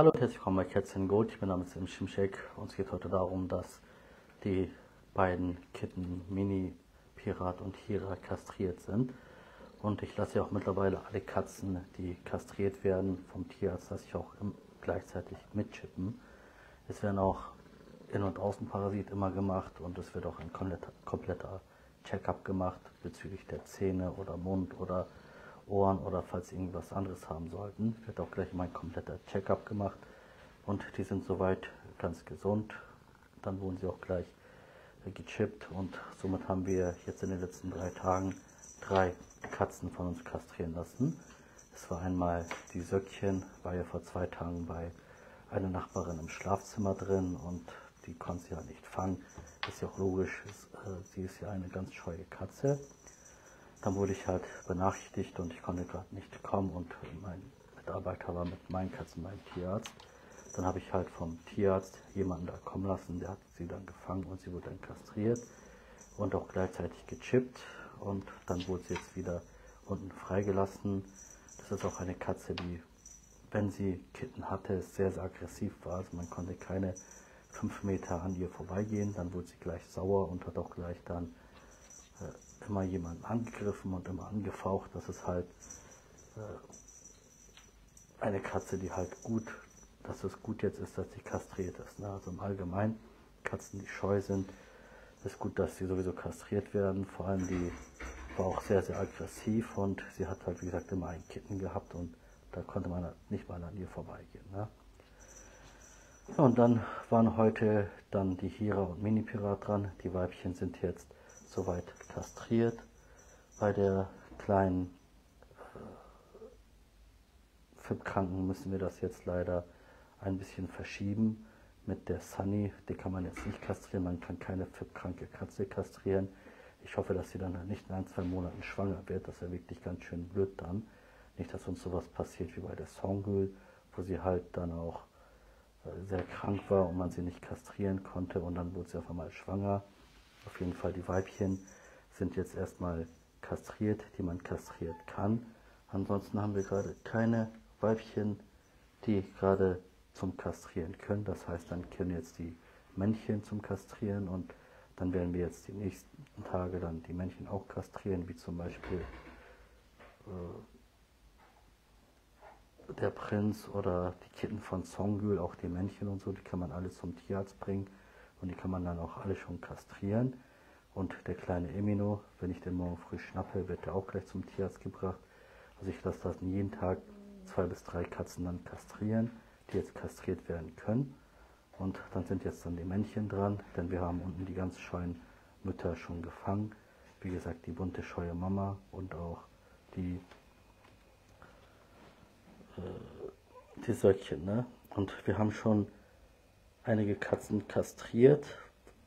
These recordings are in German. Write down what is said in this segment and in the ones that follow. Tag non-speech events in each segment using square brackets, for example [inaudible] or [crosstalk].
Hallo und herzlich willkommen bei Cats in Gold. Ich bin ist Im Shimshek und es geht heute darum, dass die beiden Kitten Mini, Pirat und Hira kastriert sind. Und ich lasse ja auch mittlerweile alle Katzen, die kastriert werden vom Tierarzt, lasse ich auch gleichzeitig mitchippen. Es werden auch In- und Außenparasit immer gemacht und es wird auch ein kompletter Check-up gemacht bezüglich der Zähne oder Mund oder Ohren oder falls sie irgendwas anderes haben sollten. Wird auch gleich mal ein kompletter Check-up gemacht und die sind soweit ganz gesund. Dann wurden sie auch gleich gechippt und somit haben wir jetzt in den letzten drei Tagen drei Katzen von uns kastrieren lassen. Es war einmal die Söckchen, war ja vor zwei Tagen bei einer Nachbarin im Schlafzimmer drin und die konnte sie ja nicht fangen. Ist ja auch logisch, ist, äh, sie ist ja eine ganz scheue Katze. Dann wurde ich halt benachrichtigt und ich konnte gerade nicht kommen und mein Mitarbeiter war mit meinen Katzen beim Tierarzt. Dann habe ich halt vom Tierarzt jemanden da kommen lassen, der hat sie dann gefangen und sie wurde dann kastriert und auch gleichzeitig gechippt und dann wurde sie jetzt wieder unten freigelassen. Das ist auch eine Katze, die, wenn sie Kitten hatte, sehr, sehr aggressiv war. Also man konnte keine fünf Meter an ihr vorbeigehen. Dann wurde sie gleich sauer und hat auch gleich dann äh, immer jemanden angegriffen und immer angefaucht. Das ist halt äh, eine Katze, die halt gut, dass es gut jetzt ist, dass sie kastriert ist. Ne? Also im Allgemeinen, Katzen, die scheu sind, ist gut, dass sie sowieso kastriert werden. Vor allem die war auch sehr, sehr aggressiv und sie hat halt, wie gesagt, immer ein Kitten gehabt und da konnte man nicht mal an ihr vorbeigehen. Ne? Ja, und dann waren heute dann die Hira und Mini-Pirat dran. Die Weibchen sind jetzt soweit kastriert. Bei der kleinen äh, FIP-Kranken müssen wir das jetzt leider ein bisschen verschieben. Mit der Sunny, die kann man jetzt nicht kastrieren. Man kann keine FIP-kranke Katze kastrieren. Ich hoffe, dass sie dann nicht in ein, zwei Monaten schwanger wird. Das wäre wirklich ganz schön blöd dann. Nicht, dass uns sowas passiert wie bei der Songül, wo sie halt dann auch äh, sehr krank war und man sie nicht kastrieren konnte und dann wurde sie auf einmal schwanger. Auf jeden Fall die Weibchen sind jetzt erstmal kastriert, die man kastriert kann. Ansonsten haben wir gerade keine Weibchen, die gerade zum Kastrieren können. Das heißt, dann können jetzt die Männchen zum Kastrieren und dann werden wir jetzt die nächsten Tage dann die Männchen auch kastrieren, wie zum Beispiel äh, der Prinz oder die Kitten von Songül, auch die Männchen und so, die kann man alle zum Tierarzt bringen und die kann man dann auch alle schon kastrieren. Und der kleine Emino, wenn ich den morgen früh schnappe, wird er auch gleich zum Tierarzt gebracht. Also ich lasse das jeden Tag zwei bis drei Katzen dann kastrieren, die jetzt kastriert werden können. Und dann sind jetzt dann die Männchen dran, denn wir haben unten die ganz scheuen Mütter schon gefangen. Wie gesagt, die bunte scheue Mama und auch die, äh, die Söckchen. Ne? Und wir haben schon einige Katzen kastriert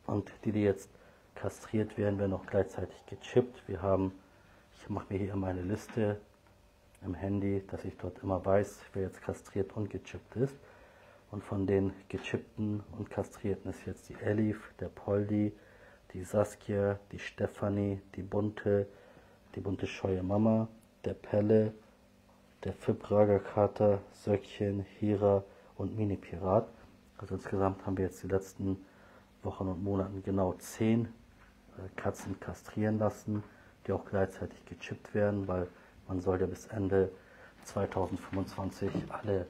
und die, die jetzt kastriert werden, werden auch gleichzeitig gechippt. Wir haben, ich mache mir hier immer eine Liste im Handy, dass ich dort immer weiß, wer jetzt kastriert und gechippt ist. Und von den gechippten und kastrierten ist jetzt die Elif, der Poldi, die Saskia, die Stefanie, die Bunte, die bunte scheue Mama, der Pelle, der Fibrager Kater, Söckchen, Hira und Mini Pirat. Also insgesamt haben wir jetzt die letzten Wochen und Monaten genau zehn Katzen kastrieren lassen, die auch gleichzeitig gechippt werden, weil man soll ja bis Ende 2025 alle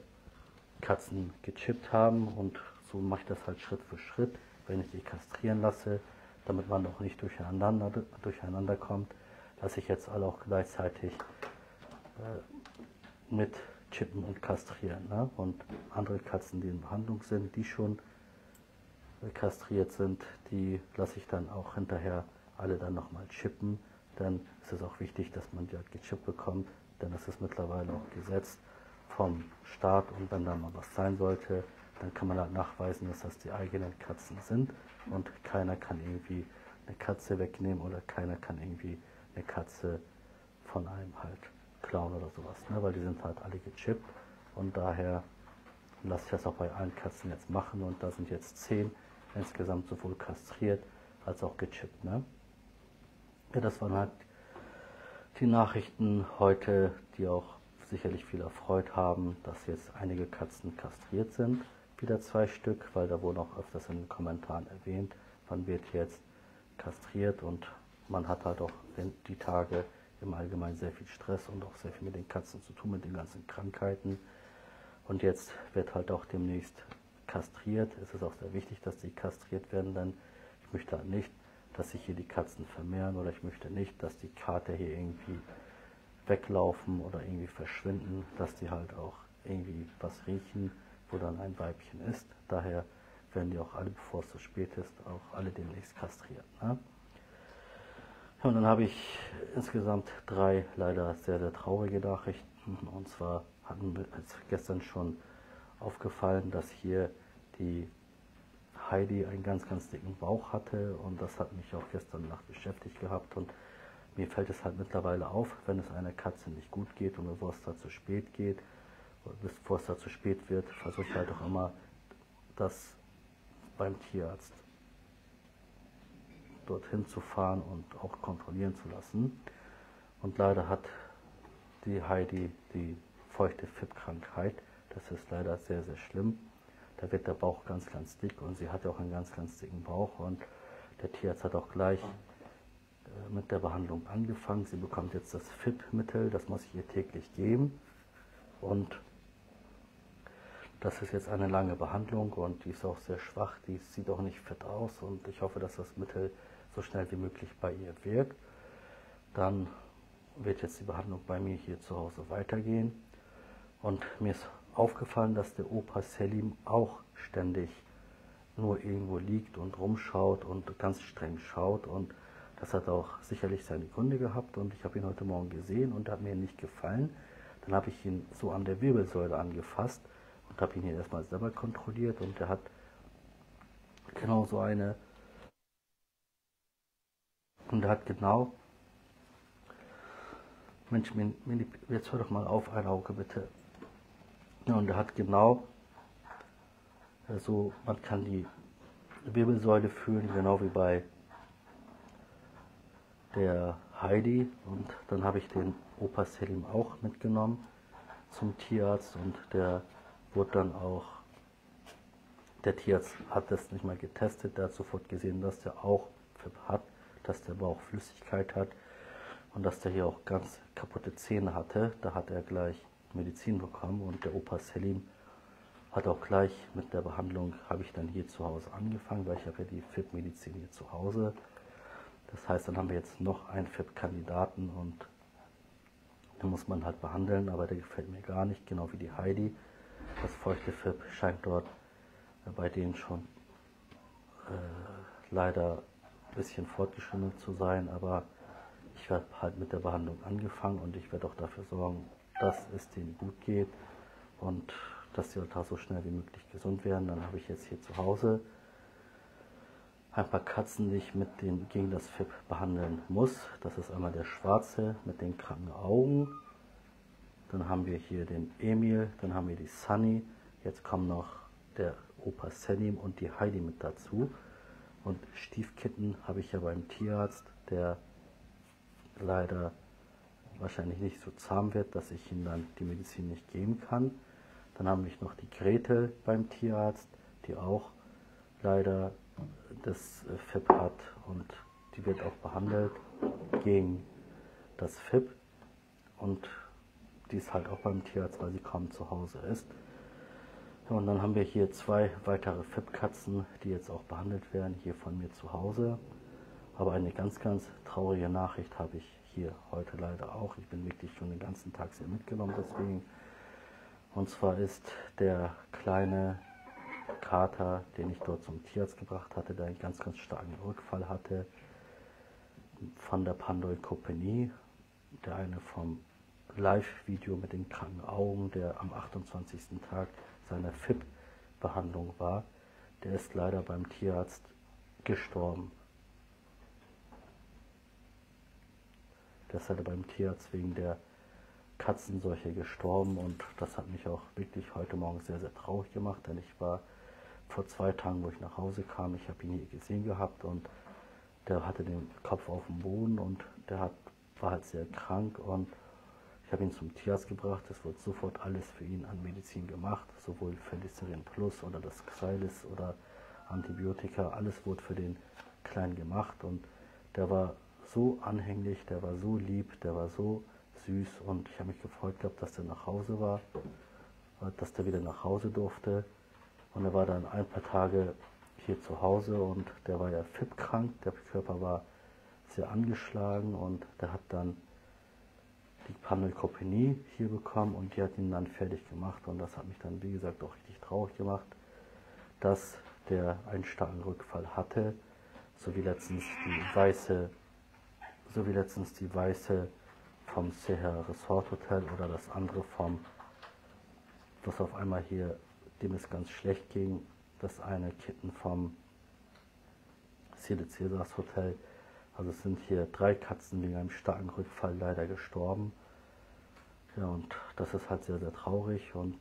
Katzen gechippt haben und so mache ich das halt Schritt für Schritt, wenn ich die kastrieren lasse, damit man auch nicht durcheinander, durcheinander kommt, lasse ich jetzt alle auch gleichzeitig äh, mit chippen und kastrieren. Ne? Und andere Katzen, die in Behandlung sind, die schon äh, kastriert sind, die lasse ich dann auch hinterher alle dann nochmal chippen. Denn es ist auch wichtig, dass man die halt gechippt bekommt, denn das ist mittlerweile auch gesetzt vom Staat. Und wenn da mal was sein sollte, dann kann man halt nachweisen, dass das die eigenen Katzen sind. Und keiner kann irgendwie eine Katze wegnehmen oder keiner kann irgendwie eine Katze von einem halt klauen oder sowas, ne? weil die sind halt alle gechippt. Und daher lasse ich das auch bei allen Katzen jetzt machen. Und da sind jetzt zehn insgesamt sowohl kastriert als auch gechippt. Ne? Ja, das waren halt die Nachrichten heute, die auch sicherlich viel erfreut haben, dass jetzt einige Katzen kastriert sind, wieder zwei Stück, weil da wurde auch öfters in den Kommentaren erwähnt, man wird jetzt kastriert und man hat halt auch die Tage im Allgemeinen sehr viel Stress und auch sehr viel mit den Katzen zu tun, mit den ganzen Krankheiten. Und jetzt wird halt auch demnächst kastriert. Es ist auch sehr wichtig, dass die kastriert werden, denn ich möchte halt nicht, dass sich hier die Katzen vermehren oder ich möchte nicht, dass die Kater hier irgendwie weglaufen oder irgendwie verschwinden, dass die halt auch irgendwie was riechen, wo dann ein Weibchen ist. Daher werden die auch alle, bevor es zu spät ist, auch alle demnächst kastriert. Ne? Und dann habe ich insgesamt drei leider sehr, sehr traurige Nachrichten. Und zwar hatten wir gestern schon aufgefallen, dass hier die Heidi einen ganz, ganz dicken Bauch hatte und das hat mich auch gestern Nacht beschäftigt gehabt und mir fällt es halt mittlerweile auf, wenn es einer Katze nicht gut geht und bevor es da zu spät geht, bevor es da zu spät wird, versuche ich halt auch immer, das beim Tierarzt dorthin zu fahren und auch kontrollieren zu lassen. Und leider hat die Heidi die feuchte Fipp-Krankheit. Das ist leider sehr, sehr schlimm. Da wird der Bauch ganz, ganz dick und sie hat auch einen ganz, ganz dicken Bauch. Und der Tierarzt hat auch gleich äh, mit der Behandlung angefangen. Sie bekommt jetzt das FIP-Mittel, das muss ich ihr täglich geben. Und das ist jetzt eine lange Behandlung und die ist auch sehr schwach, die sieht auch nicht fit aus und ich hoffe, dass das Mittel so schnell wie möglich bei ihr wirkt. Dann wird jetzt die Behandlung bei mir hier zu Hause weitergehen. Und mir ist aufgefallen, dass der Opa Selim auch ständig nur irgendwo liegt und rumschaut und ganz streng schaut. Und das hat auch sicherlich seine Gründe gehabt. Und ich habe ihn heute Morgen gesehen und hat mir nicht gefallen. Dann habe ich ihn so an der Wirbelsäule angefasst und habe ihn hier erstmal selber kontrolliert. Und er hat genau so eine und er hat genau, Mensch, jetzt hör doch mal auf, ein Auge bitte. Und er hat genau, also man kann die Wirbelsäule fühlen, genau wie bei der Heidi. Und dann habe ich den Opa Selim auch mitgenommen zum Tierarzt und der wurde dann auch, der Tierarzt hat das nicht mal getestet, der hat sofort gesehen, dass der auch hat dass der Bauch Flüssigkeit hat und dass der hier auch ganz kaputte Zähne hatte. Da hat er gleich Medizin bekommen und der Opa Selim hat auch gleich mit der Behandlung, habe ich dann hier zu Hause angefangen, weil ich habe ja die FIP-Medizin hier zu Hause. Das heißt, dann haben wir jetzt noch einen FIP-Kandidaten und den muss man halt behandeln, aber der gefällt mir gar nicht, genau wie die Heidi. Das feuchte FIP scheint dort bei denen schon äh, leider bisschen fortgeschritten zu sein, aber ich habe halt mit der Behandlung angefangen und ich werde auch dafür sorgen, dass es denen gut geht und dass sie halt so schnell wie möglich gesund werden. Dann habe ich jetzt hier zu Hause ein paar Katzen, die ich mit den, gegen das FIP behandeln muss. Das ist einmal der Schwarze mit den kranken Augen. Dann haben wir hier den Emil, dann haben wir die Sunny. Jetzt kommen noch der Opa Selim und die Heidi mit dazu. Und Stiefkitten habe ich ja beim Tierarzt, der leider wahrscheinlich nicht so zahm wird, dass ich ihm dann die Medizin nicht geben kann. Dann haben wir noch die Gretel beim Tierarzt, die auch leider das äh, FIP hat und die wird auch behandelt gegen das FIP und die ist halt auch beim Tierarzt, weil sie kaum zu Hause ist. Und dann haben wir hier zwei weitere FIP-Katzen, die jetzt auch behandelt werden, hier von mir zu Hause. Aber eine ganz, ganz traurige Nachricht habe ich hier heute leider auch. Ich bin wirklich schon den ganzen Tag sehr mitgenommen deswegen. Und zwar ist der kleine Kater, den ich dort zum Tierarzt gebracht hatte, der einen ganz, ganz starken Rückfall hatte, von der Pandoi Compagnie, der eine vom Live-Video mit den kranken Augen, der am 28. Tag seiner FIP-Behandlung war, der ist leider beim Tierarzt gestorben. Der ist leider beim Tierarzt wegen der Katzenseuche gestorben und das hat mich auch wirklich heute Morgen sehr, sehr traurig gemacht, denn ich war vor zwei Tagen, wo ich nach Hause kam, ich habe ihn hier gesehen gehabt und der hatte den Kopf auf dem Boden und der hat, war halt sehr krank und Ich habe ihn zum Tierarzt gebracht, es wurde sofort alles für ihn an Medizin gemacht, sowohl Felicillin Plus oder das Xylis oder Antibiotika, alles wurde für den Kleinen gemacht und der war so anhänglich, der war so lieb, der war so süß und ich habe mich gefreut gehabt, dass der nach Hause war, dass der wieder nach Hause durfte. Und er war dann ein paar Tage hier zu Hause und der war ja fit krank, der Körper war sehr angeschlagen und der hat dann die Pamlykopenie hier bekommen und die hat ihn dann fertig gemacht und das hat mich dann wie gesagt auch richtig traurig gemacht, dass der einen starken Rückfall hatte, so wie letztens die weiße, so wie letztens die weiße vom Seher Resort Hotel oder das andere vom, was auf einmal hier, dem es ganz schlecht ging, das eine Kitten vom Cielo Cäsars Hotel. Also es sind hier drei Katzen wegen einem starken Rückfall leider gestorben. Ja, und das ist halt sehr, sehr traurig und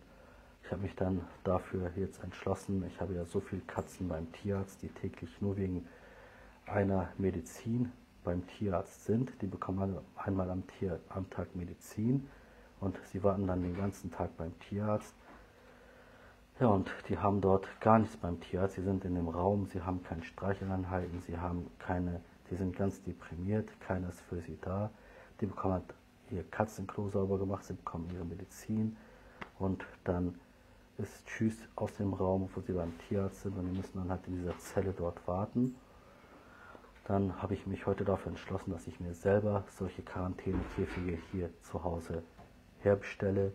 ich habe mich dann dafür jetzt entschlossen. Ich habe ja so viele Katzen beim Tierarzt, die täglich nur wegen einer Medizin beim Tierarzt sind. Die bekommen einmal am, Tier, am Tag Medizin und sie warten dann den ganzen Tag beim Tierarzt. Ja, und die haben dort gar nichts beim Tierarzt. Sie sind in dem Raum, sie haben keine Streicheleinheiten, sie haben keine, die sind ganz deprimiert, keiner ist für sie da. Die bekommen halt ihr Katzenklo sauber gemacht, sie bekommen ihre Medizin und dann ist Tschüss aus dem Raum, wo sie beim Tierarzt sind und die müssen dann halt in dieser Zelle dort warten. Dann habe ich mich heute dafür entschlossen, dass ich mir selber solche Quarantänekäfige hier zu Hause herbestelle.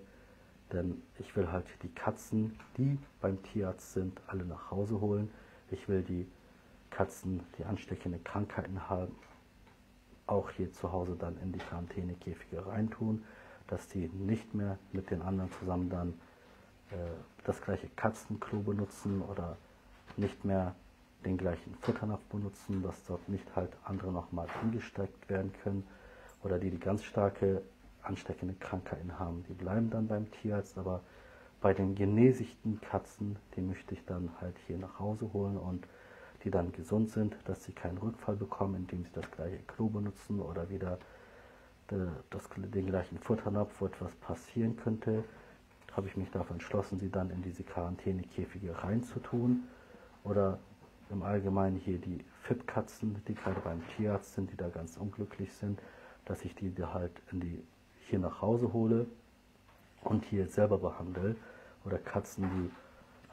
Denn ich will halt die Katzen, die beim Tierarzt sind, alle nach Hause holen. Ich will die Katzen, die ansteckende Krankheiten haben, auch hier zu Hause dann in die Quarantänekäfige reintun, dass die nicht mehr mit den anderen zusammen dann äh, das gleiche Katzenklo benutzen oder nicht mehr den gleichen Futternapf benutzen, dass dort nicht halt andere nochmal angesteckt werden können oder die, die ganz starke ansteckende Krankheiten haben, die bleiben dann beim Tierarzt, aber bei den genesigten Katzen, die möchte ich dann halt hier nach Hause holen und die dann gesund sind, dass sie keinen Rückfall bekommen, indem sie das gleiche Klo benutzen oder wieder das, den gleichen Futternapf, wo etwas passieren könnte, habe ich mich dafür entschlossen, sie dann in diese Quarantänekäfige reinzutun. Oder im Allgemeinen hier die FIP-Katzen, die gerade beim Tierarzt sind, die da ganz unglücklich sind, dass ich die halt die, hier nach Hause hole und hier selber behandle. Oder Katzen, die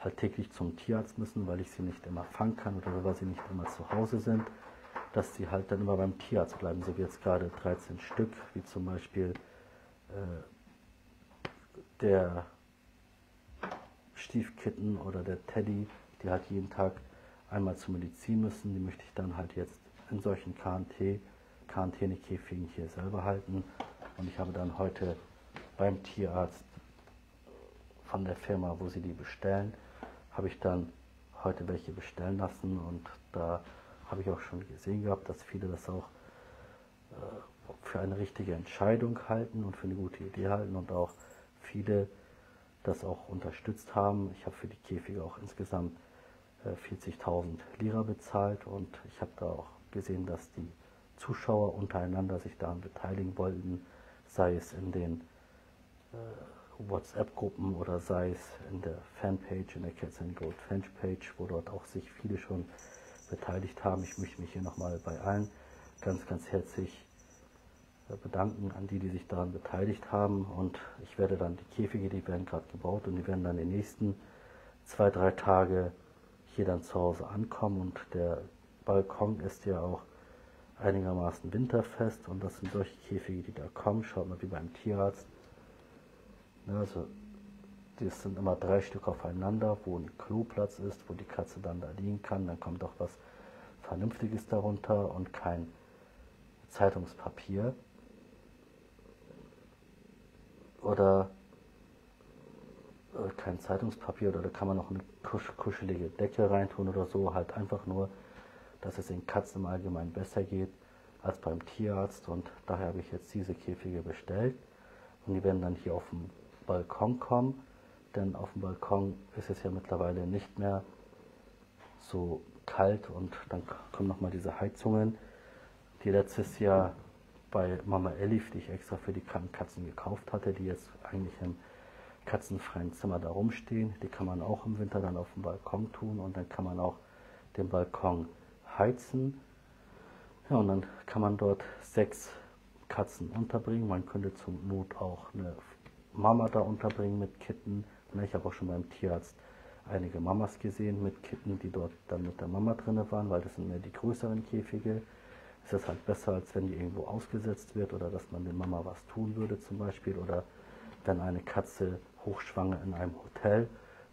halt täglich zum Tierarzt müssen, weil ich sie nicht immer fangen kann oder weil sie nicht immer zu Hause sind, dass sie halt dann immer beim Tierarzt bleiben, so wie jetzt gerade 13 Stück, wie zum Beispiel äh, der Stiefkitten oder der Teddy, die halt jeden Tag einmal zur Medizin müssen. Die möchte ich dann halt jetzt in solchen Quarantä Quarantänekäfigen hier selber halten. Und ich habe dann heute beim Tierarzt von der Firma, wo sie die bestellen, habe ich dann heute welche bestellen lassen. Und da habe ich auch schon gesehen gehabt, dass viele das auch äh, für eine richtige Entscheidung halten und für eine gute Idee halten und auch viele das auch unterstützt haben. Ich habe für die Käfige auch insgesamt 40.000 äh, Lira bezahlt und ich habe da auch gesehen, dass die Zuschauer untereinander sich daran beteiligen wollten, sei es in den äh, WhatsApp-Gruppen oder sei es in der Fanpage, in der Cats and Gold Fanpage, wo dort auch sich viele schon beteiligt haben. Ich möchte mich hier nochmal bei allen ganz, ganz herzlich äh, bedanken an die, die sich daran beteiligt haben und ich werde dann die Käfige, die werden gerade gebaut und die werden dann in den nächsten zwei, drei Tage hier dann zu Hause ankommen und der Balkon ist ja auch einigermaßen winterfest und das sind solche Käfige, die da kommen. Schaut mal wie beim Tierarzt. Also das sind immer drei Stück aufeinander, wo ein Kloplatz ist, wo die Katze dann da liegen kann. Dann kommt auch was Vernünftiges darunter und kein Zeitungspapier. Oder kein Zeitungspapier oder da kann man noch eine kusch kuschelige Decke reintun oder so. Halt einfach nur, dass es den Katzen im Allgemeinen besser geht als beim Tierarzt. Und daher habe ich jetzt diese Käfige bestellt. Und die werden dann hier auf dem Balkon kommen. Denn auf dem Balkon ist es ja mittlerweile nicht mehr so kalt und dann kommen nochmal diese Heizungen, die letztes Jahr bei Mama Elif, die ich extra für die kranken Katzen gekauft hatte, die jetzt eigentlich im katzenfreien Zimmer da rumstehen. Die kann man auch im Winter dann auf dem Balkon tun und dann kann man auch den Balkon heizen. Ja, und dann kann man dort sechs Katzen unterbringen. Man könnte zum Not auch eine Mama da unterbringen mit Kitten. Ich habe auch schon beim Tierarzt einige Mamas gesehen mit Kitten, die dort dann mit der Mama drin waren, weil das sind mehr die größeren Käfige. Es ist halt besser, als wenn die irgendwo ausgesetzt wird oder dass man der Mama was tun würde zum Beispiel oder wenn eine Katze hochschwanger in einem Hotel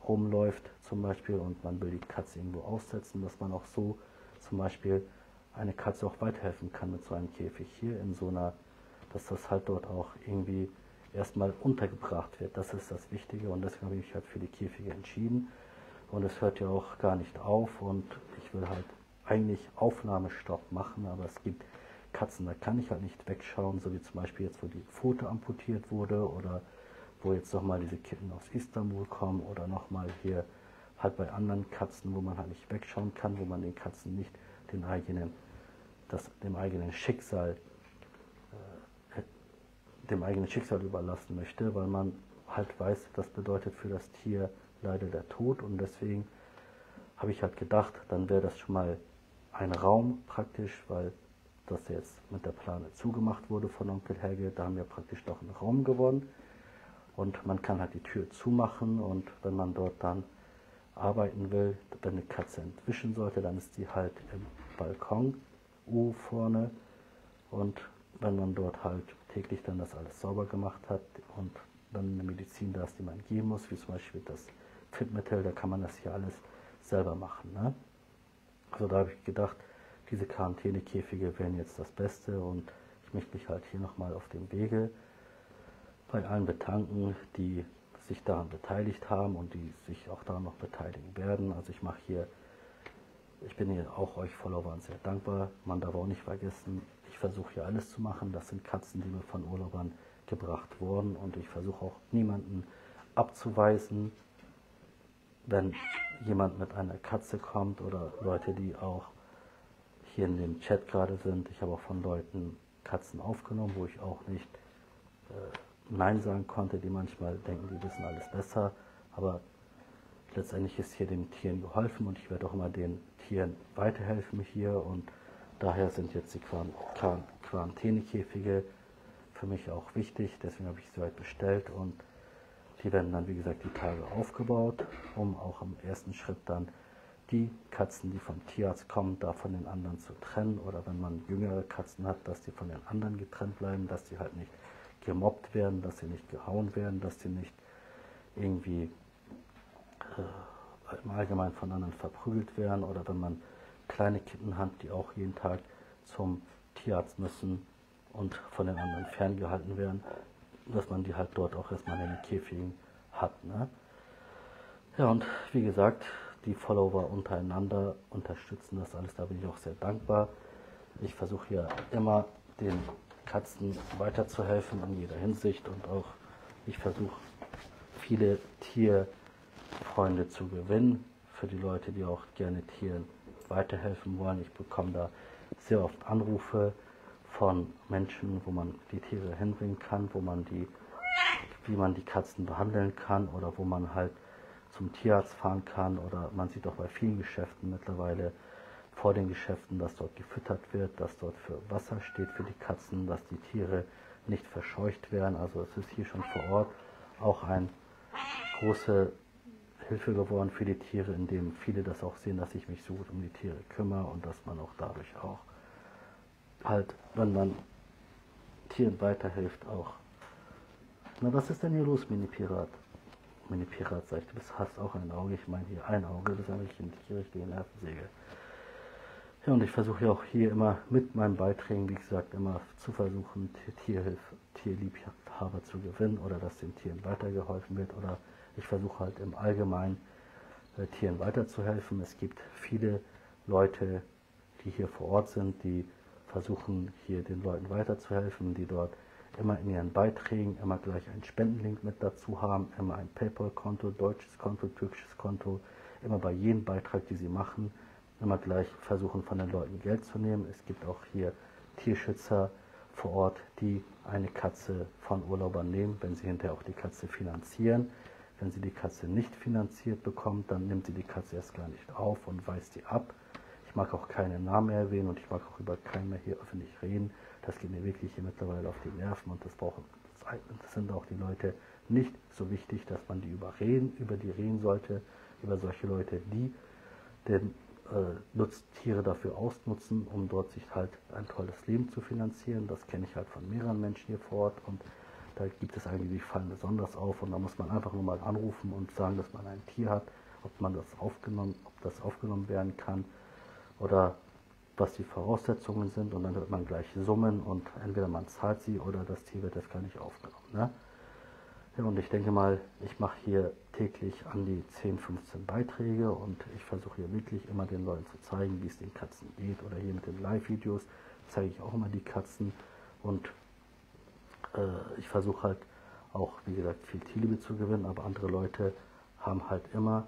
rumläuft zum Beispiel und man will die Katze irgendwo aussetzen, dass man auch so zum Beispiel eine Katze auch weiterhelfen kann mit so einem Käfig hier in so einer, dass das halt dort auch irgendwie erstmal untergebracht wird. Das ist das Wichtige und deswegen habe ich mich halt für die Käfige entschieden. Und es hört ja auch gar nicht auf und ich will halt eigentlich Aufnahmestopp machen, aber es gibt Katzen, da kann ich halt nicht wegschauen, so wie zum Beispiel jetzt, wo die Pfote amputiert wurde oder wo jetzt nochmal diese Kitten aus Istanbul kommen oder nochmal hier halt bei anderen Katzen, wo man halt nicht wegschauen kann, wo man den Katzen nicht den eigenen, das, dem eigenen Schicksal dem eigenen Schicksal überlassen möchte, weil man halt weiß, das bedeutet für das Tier leider der Tod. Und deswegen habe ich halt gedacht, dann wäre das schon mal ein Raum praktisch, weil das jetzt mit der Plane zugemacht wurde von Onkel Helge, da haben wir praktisch doch einen Raum gewonnen und man kann halt die Tür zumachen und wenn man dort dann arbeiten will, wenn eine Katze entwischen sollte, dann ist die halt im Balkon U vorne und wenn man dort halt täglich dann das alles sauber gemacht hat und dann eine Medizin da ist, die man geben muss, wie zum Beispiel das Fitmittel, da kann man das hier alles selber machen. Ne? Also da habe ich gedacht, diese Quarantänekäfige wären jetzt das Beste und ich möchte mich halt hier nochmal auf dem Wege bei allen bedanken, die sich daran beteiligt haben und die sich auch daran noch beteiligen werden. Also ich mache hier, ich bin hier auch euch Followern sehr dankbar. Man darf auch nicht vergessen, ich versuche hier alles zu machen. Das sind Katzen, die mir von Urlaubern gebracht wurden. Und ich versuche auch niemanden abzuweisen, wenn jemand mit einer Katze kommt oder Leute, die auch hier in dem Chat gerade sind. Ich habe auch von Leuten Katzen aufgenommen, wo ich auch nicht äh, Nein sagen konnte, die manchmal denken, die wissen alles besser. Aber letztendlich ist hier den Tieren geholfen und ich werde auch immer den Tieren weiterhelfen hier und Daher sind jetzt die Quarantänekäfige für mich auch wichtig. Deswegen habe ich sie heute bestellt und die werden dann, wie gesagt, die Tage aufgebaut, um auch im ersten Schritt dann die Katzen, die vom Tierarzt kommen, da von den anderen zu trennen. Oder wenn man jüngere Katzen hat, dass die von den anderen getrennt bleiben, dass die halt nicht gemobbt werden, dass sie nicht gehauen werden, dass sie nicht irgendwie äh, im Allgemeinen von anderen verprügelt werden. Oder wenn man kleine Kitten hat, die auch jeden Tag zum Tierarzt müssen und von den anderen ferngehalten werden, dass man die halt dort auch erstmal in den Käfigen hat. Ne? Ja, und wie gesagt, die Follower untereinander unterstützen das alles, da bin ich auch sehr dankbar. Ich versuche hier immer den Katzen weiterzuhelfen in jeder Hinsicht und auch ich versuche viele Tierfreunde zu gewinnen für die Leute, die auch gerne Tieren weiterhelfen wollen. Ich bekomme da sehr oft Anrufe von Menschen, wo man die Tiere hinbringen kann, wo man die, wie man die Katzen behandeln kann oder wo man halt zum Tierarzt fahren kann oder man sieht auch bei vielen Geschäften mittlerweile vor den Geschäften, dass dort gefüttert wird, dass dort für Wasser steht für die Katzen, dass die Tiere nicht verscheucht werden. Also es ist hier schon vor Ort auch ein große Hilfe geworden für die Tiere, indem viele das auch sehen, dass ich mich so gut um die Tiere kümmere und dass man auch dadurch auch halt, wenn man Tieren weiterhilft, auch. Na, was ist denn hier los, Mini-Pirat? Mini-Pirat, sagt, du hast auch ein Auge. Ich meine hier ein Auge, das ist eigentlich die richtige Nervensäge. Ja, und ich versuche ja auch hier immer mit meinen Beiträgen, wie gesagt, immer zu versuchen, Tierhilfe, Tierliebhaber zu gewinnen oder dass den Tieren weitergeholfen wird oder ich versuche halt im Allgemeinen äh, Tieren weiterzuhelfen. Es gibt viele Leute, die hier vor Ort sind, die versuchen hier den Leuten weiterzuhelfen, die dort immer in ihren Beiträgen immer gleich einen Spendenlink mit dazu haben, immer ein PayPal-Konto, deutsches Konto, türkisches Konto, immer bei jedem Beitrag, die sie machen, immer gleich versuchen von den Leuten Geld zu nehmen. Es gibt auch hier Tierschützer vor Ort, die eine Katze von Urlaubern nehmen, wenn sie hinterher auch die Katze finanzieren. Wenn sie die Katze nicht finanziert bekommt, dann nimmt sie die Katze erst gar nicht auf und weist sie ab. Ich mag auch keine Namen mehr erwähnen und ich mag auch über keinen mehr hier öffentlich reden. Das geht mir wirklich hier mittlerweile auf die Nerven und das, brauchen, das sind auch die Leute nicht so wichtig, dass man die überreden, über die reden sollte, über solche Leute, die den Nutztiere dafür ausnutzen, um dort sich halt ein tolles Leben zu finanzieren. Das kenne ich halt von mehreren Menschen hier vor Ort und da gibt es einige, die fallen besonders auf und da muss man einfach nur mal anrufen und sagen, dass man ein Tier hat, ob man das aufgenommen, ob das aufgenommen werden kann oder was die Voraussetzungen sind und dann hört man gleich Summen und entweder man zahlt sie oder das Tier wird jetzt gar nicht aufgenommen. Ne? Ja, und ich denke mal, ich mache hier täglich an die 10, 15 Beiträge und ich versuche hier wirklich immer den Leuten zu zeigen, wie es den Katzen geht. Oder hier mit den Live-Videos zeige ich auch immer die Katzen und äh, ich versuche halt auch, wie gesagt, viel Tierliebe zu gewinnen, aber andere Leute haben halt immer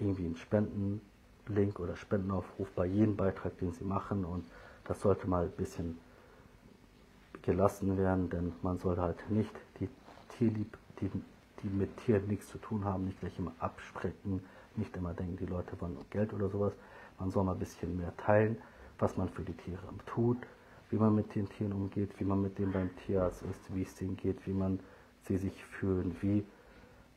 irgendwie einen Spendenlink oder Spendenaufruf bei jedem Beitrag, den sie machen und das sollte mal ein bisschen gelassen werden, denn man sollte halt nicht die Tierlieb die, die mit Tieren nichts zu tun haben, nicht gleich immer absprechen, nicht immer denken, die Leute wollen Geld oder sowas. Man soll mal ein bisschen mehr teilen, was man für die Tiere tut, wie man mit den Tieren umgeht, wie man mit denen beim Tierarzt ist, wie es denen geht, wie man sie sich fühlen, wie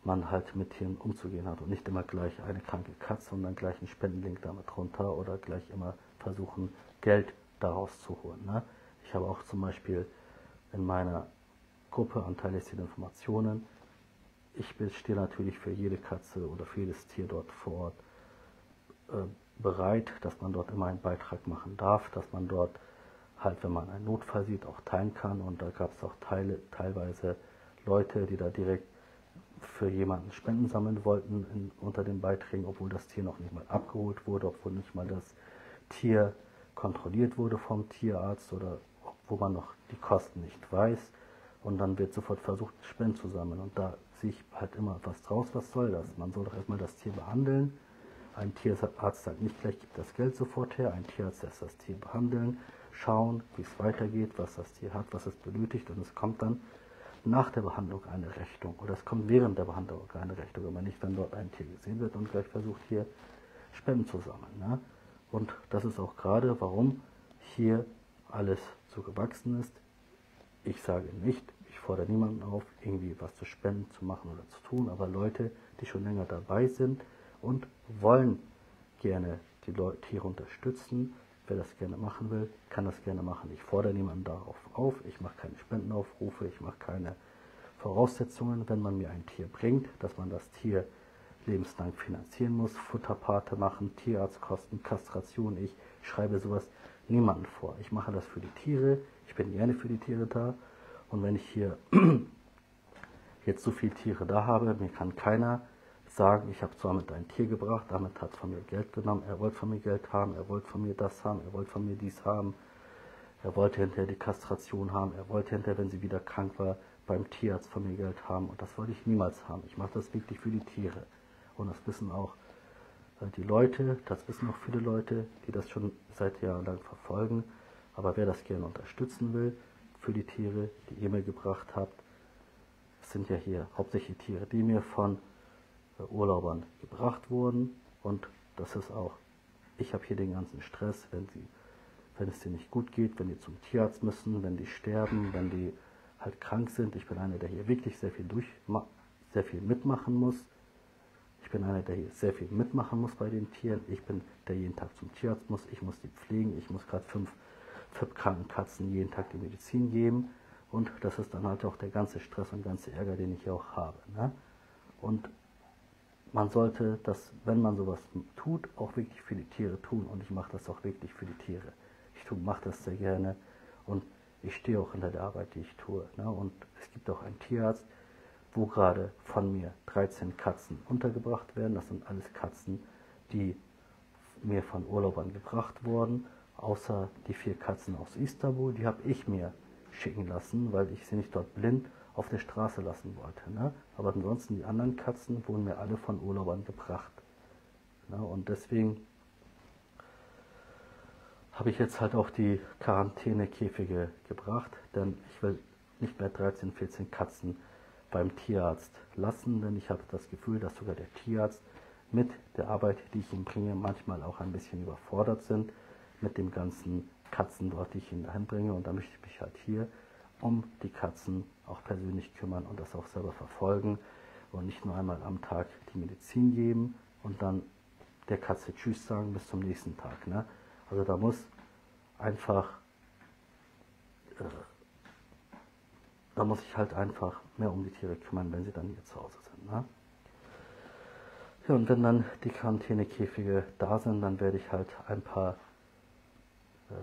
man halt mit Tieren umzugehen hat und nicht immer gleich eine kranke Katze und dann gleich einen Spendenlink damit runter oder gleich immer versuchen, Geld daraus zu holen. Ne? Ich habe auch zum Beispiel in meiner Gruppe an teilästigen Informationen. Ich stehe natürlich für jede Katze oder für jedes Tier dort vor Ort äh, bereit, dass man dort immer einen Beitrag machen darf, dass man dort halt, wenn man einen Notfall sieht, auch teilen kann. Und da gab es auch Teile, teilweise Leute, die da direkt für jemanden Spenden sammeln wollten in, unter den Beiträgen, obwohl das Tier noch nicht mal abgeholt wurde, obwohl nicht mal das Tier kontrolliert wurde vom Tierarzt oder wo man noch die Kosten nicht weiß. Und dann wird sofort versucht, Spenden zu sammeln. Und da sehe ich halt immer was draus, was soll das? Man soll doch erstmal das Tier behandeln. Ein Tierarzt sagt nicht gleich, gibt das Geld sofort her. Ein Tierarzt lässt das Tier behandeln, schauen, wie es weitergeht, was das Tier hat, was es benötigt. Und es kommt dann nach der Behandlung eine Rechnung. Oder es kommt während der Behandlung eine Rechnung, aber nicht, wenn dort ein Tier gesehen wird und gleich versucht, hier Spenden zu sammeln. Ne? Und das ist auch gerade, warum hier alles so gewachsen ist. Ich sage nicht, ich fordere niemanden auf, irgendwie was zu spenden, zu machen oder zu tun, aber Leute, die schon länger dabei sind und wollen gerne die Leute, Tiere unterstützen, wer das gerne machen will, kann das gerne machen. Ich fordere niemanden darauf auf, ich mache keine Spendenaufrufe, ich mache keine Voraussetzungen, wenn man mir ein Tier bringt, dass man das Tier lebenslang finanzieren muss, Futterpate machen, Tierarztkosten, Kastration. Ich schreibe sowas niemanden vor. Ich mache das für die Tiere, ich bin gerne für die Tiere da. Und wenn ich hier [clears throat] jetzt so viele Tiere da habe, mir kann keiner sagen, ich habe zwar mit ein Tier gebracht, damit hat von mir Geld genommen, er wollte von mir Geld haben, er wollte von mir das haben, er wollte von mir dies haben, er wollte hinterher die Kastration haben, er wollte hinterher, wenn sie wieder krank war, beim Tierarzt von mir Geld haben. Und das wollte ich niemals haben. Ich mache das wirklich für die Tiere. Und das wissen auch die Leute, das wissen auch viele Leute, die das schon seit Jahren lang verfolgen. Aber wer das gerne unterstützen will für die Tiere, die ihr mir gebracht habt, sind ja hier hauptsächlich Tiere, die mir von äh, Urlaubern gebracht wurden. Und das ist auch, ich habe hier den ganzen Stress, wenn, sie, wenn es denen nicht gut geht, wenn die zum Tierarzt müssen, wenn die sterben, wenn die halt krank sind. Ich bin einer, der hier wirklich sehr viel, durch, sehr viel mitmachen muss. Ich bin einer, der hier sehr viel mitmachen muss bei den Tieren. Ich bin, der jeden Tag zum Tierarzt muss. Ich muss die pflegen. Ich muss gerade fünf kranken Katzen jeden Tag die Medizin geben. Und das ist dann halt auch der ganze Stress und ganze Ärger, den ich auch habe. Ne? Und man sollte das, wenn man sowas tut, auch wirklich für die Tiere tun. Und ich mache das auch wirklich für die Tiere. Ich mache das sehr gerne und ich stehe auch hinter der Arbeit, die ich tue. Ne? Und es gibt auch einen Tierarzt, wo gerade von mir 13 Katzen untergebracht werden. Das sind alles Katzen, die mir von Urlaubern gebracht wurden außer die vier Katzen aus Istanbul, die habe ich mir schicken lassen, weil ich sie nicht dort blind auf der Straße lassen wollte. Ne? Aber ansonsten die anderen Katzen wurden mir alle von Urlaubern gebracht. Ne? Und deswegen habe ich jetzt halt auch die Quarantänekäfige gebracht, denn ich will nicht mehr 13, 14 Katzen beim Tierarzt lassen, denn ich habe das Gefühl, dass sogar der Tierarzt mit der Arbeit, die ich ihm bringe, manchmal auch ein bisschen überfordert sind mit dem ganzen Katzen dort, die ich ihnen dahin bringe. Und da möchte ich mich halt hier um die Katzen auch persönlich kümmern und das auch selber verfolgen und nicht nur einmal am Tag die Medizin geben und dann der Katze Tschüss sagen bis zum nächsten Tag. Ne? Also da muss einfach, äh, da muss ich halt einfach mehr um die Tiere kümmern, wenn sie dann hier zu Hause sind. Ne? Ja, und wenn dann die Quarantänekäfige da sind, dann werde ich halt ein paar äh,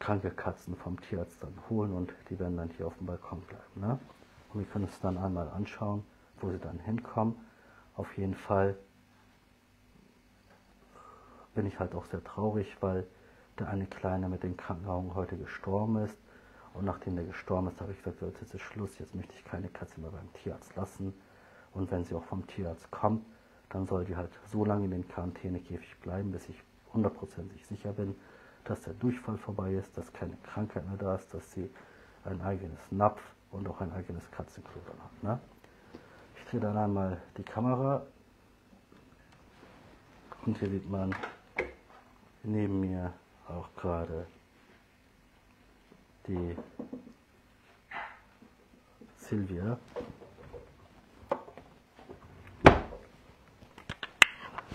kranke Katzen vom Tierarzt dann holen und die werden dann hier auf dem Balkon bleiben. Ne? Und wir können uns dann einmal anschauen, wo sie dann hinkommen. Auf jeden Fall bin ich halt auch sehr traurig, weil der eine Kleine mit den Krankenaugen heute gestorben ist. Und nachdem der gestorben ist, habe ich gesagt, jetzt ist Schluss, jetzt möchte ich keine Katze mehr beim Tierarzt lassen. Und wenn sie auch vom Tierarzt kommt, dann soll die halt so lange in den Quarantänekäfig bleiben, bis ich hundertprozentig sicher bin, dass der Durchfall vorbei ist, dass keine Krankheit mehr da ist, dass sie ein eigenes Napf und auch ein eigenes Katzenklo dann hat. Ne? Ich drehe dann einmal die Kamera und hier sieht man neben mir auch gerade die Silvia.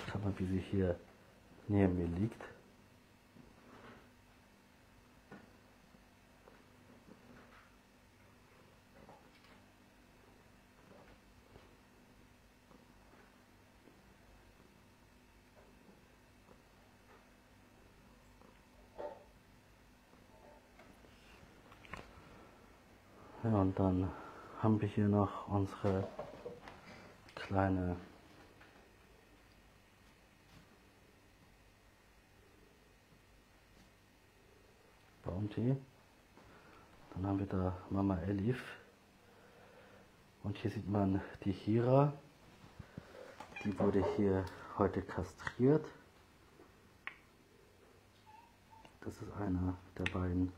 Schau mal, wie sie hier neben mir liegt. Ja, und dann haben wir hier noch unsere kleine Bounty. Dann haben wir da Mama Elif. Und hier sieht man die Hira. Die wurde hier heute kastriert. Das ist einer der beiden,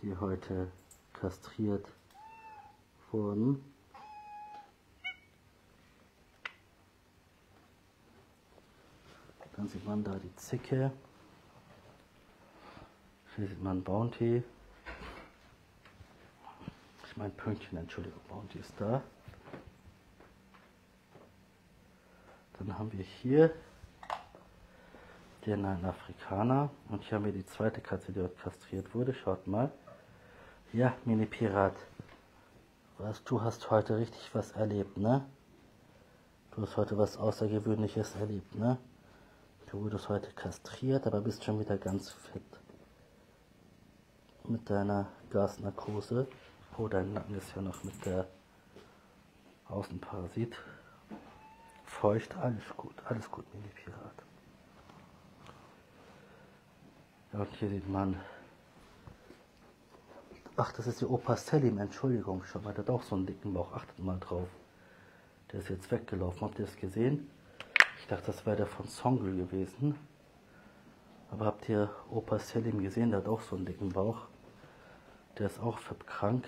die heute kastriert wurden. Dann sieht man da die Zicke. Hier sieht man Bounty. Ich meine Pünktchen, Entschuldigung, Bounty ist da. Dann haben wir hier den einen Afrikaner und hier haben wir die zweite Katze, die dort kastriert wurde. Schaut mal. Ja, Mini-Pirat. Was, du hast heute richtig was erlebt, ne? Du hast heute was Außergewöhnliches erlebt, ne? Du wurdest heute kastriert, aber bist schon wieder ganz fit. Mit deiner Gasnarkose. Oh, dein Nacken ist ja noch mit der Außenparasit. Feucht, alles gut, alles gut, Mini-Pirat. Ja, und hier sieht man Ach, das ist die Opa Selim, Entschuldigung, schon mal, der hat auch so einen dicken Bauch, achtet mal drauf. Der ist jetzt weggelaufen, habt ihr das gesehen? Ich dachte, das wäre der von Songül gewesen. Aber habt ihr Opa Selim gesehen, der hat auch so einen dicken Bauch. Der ist auch krank.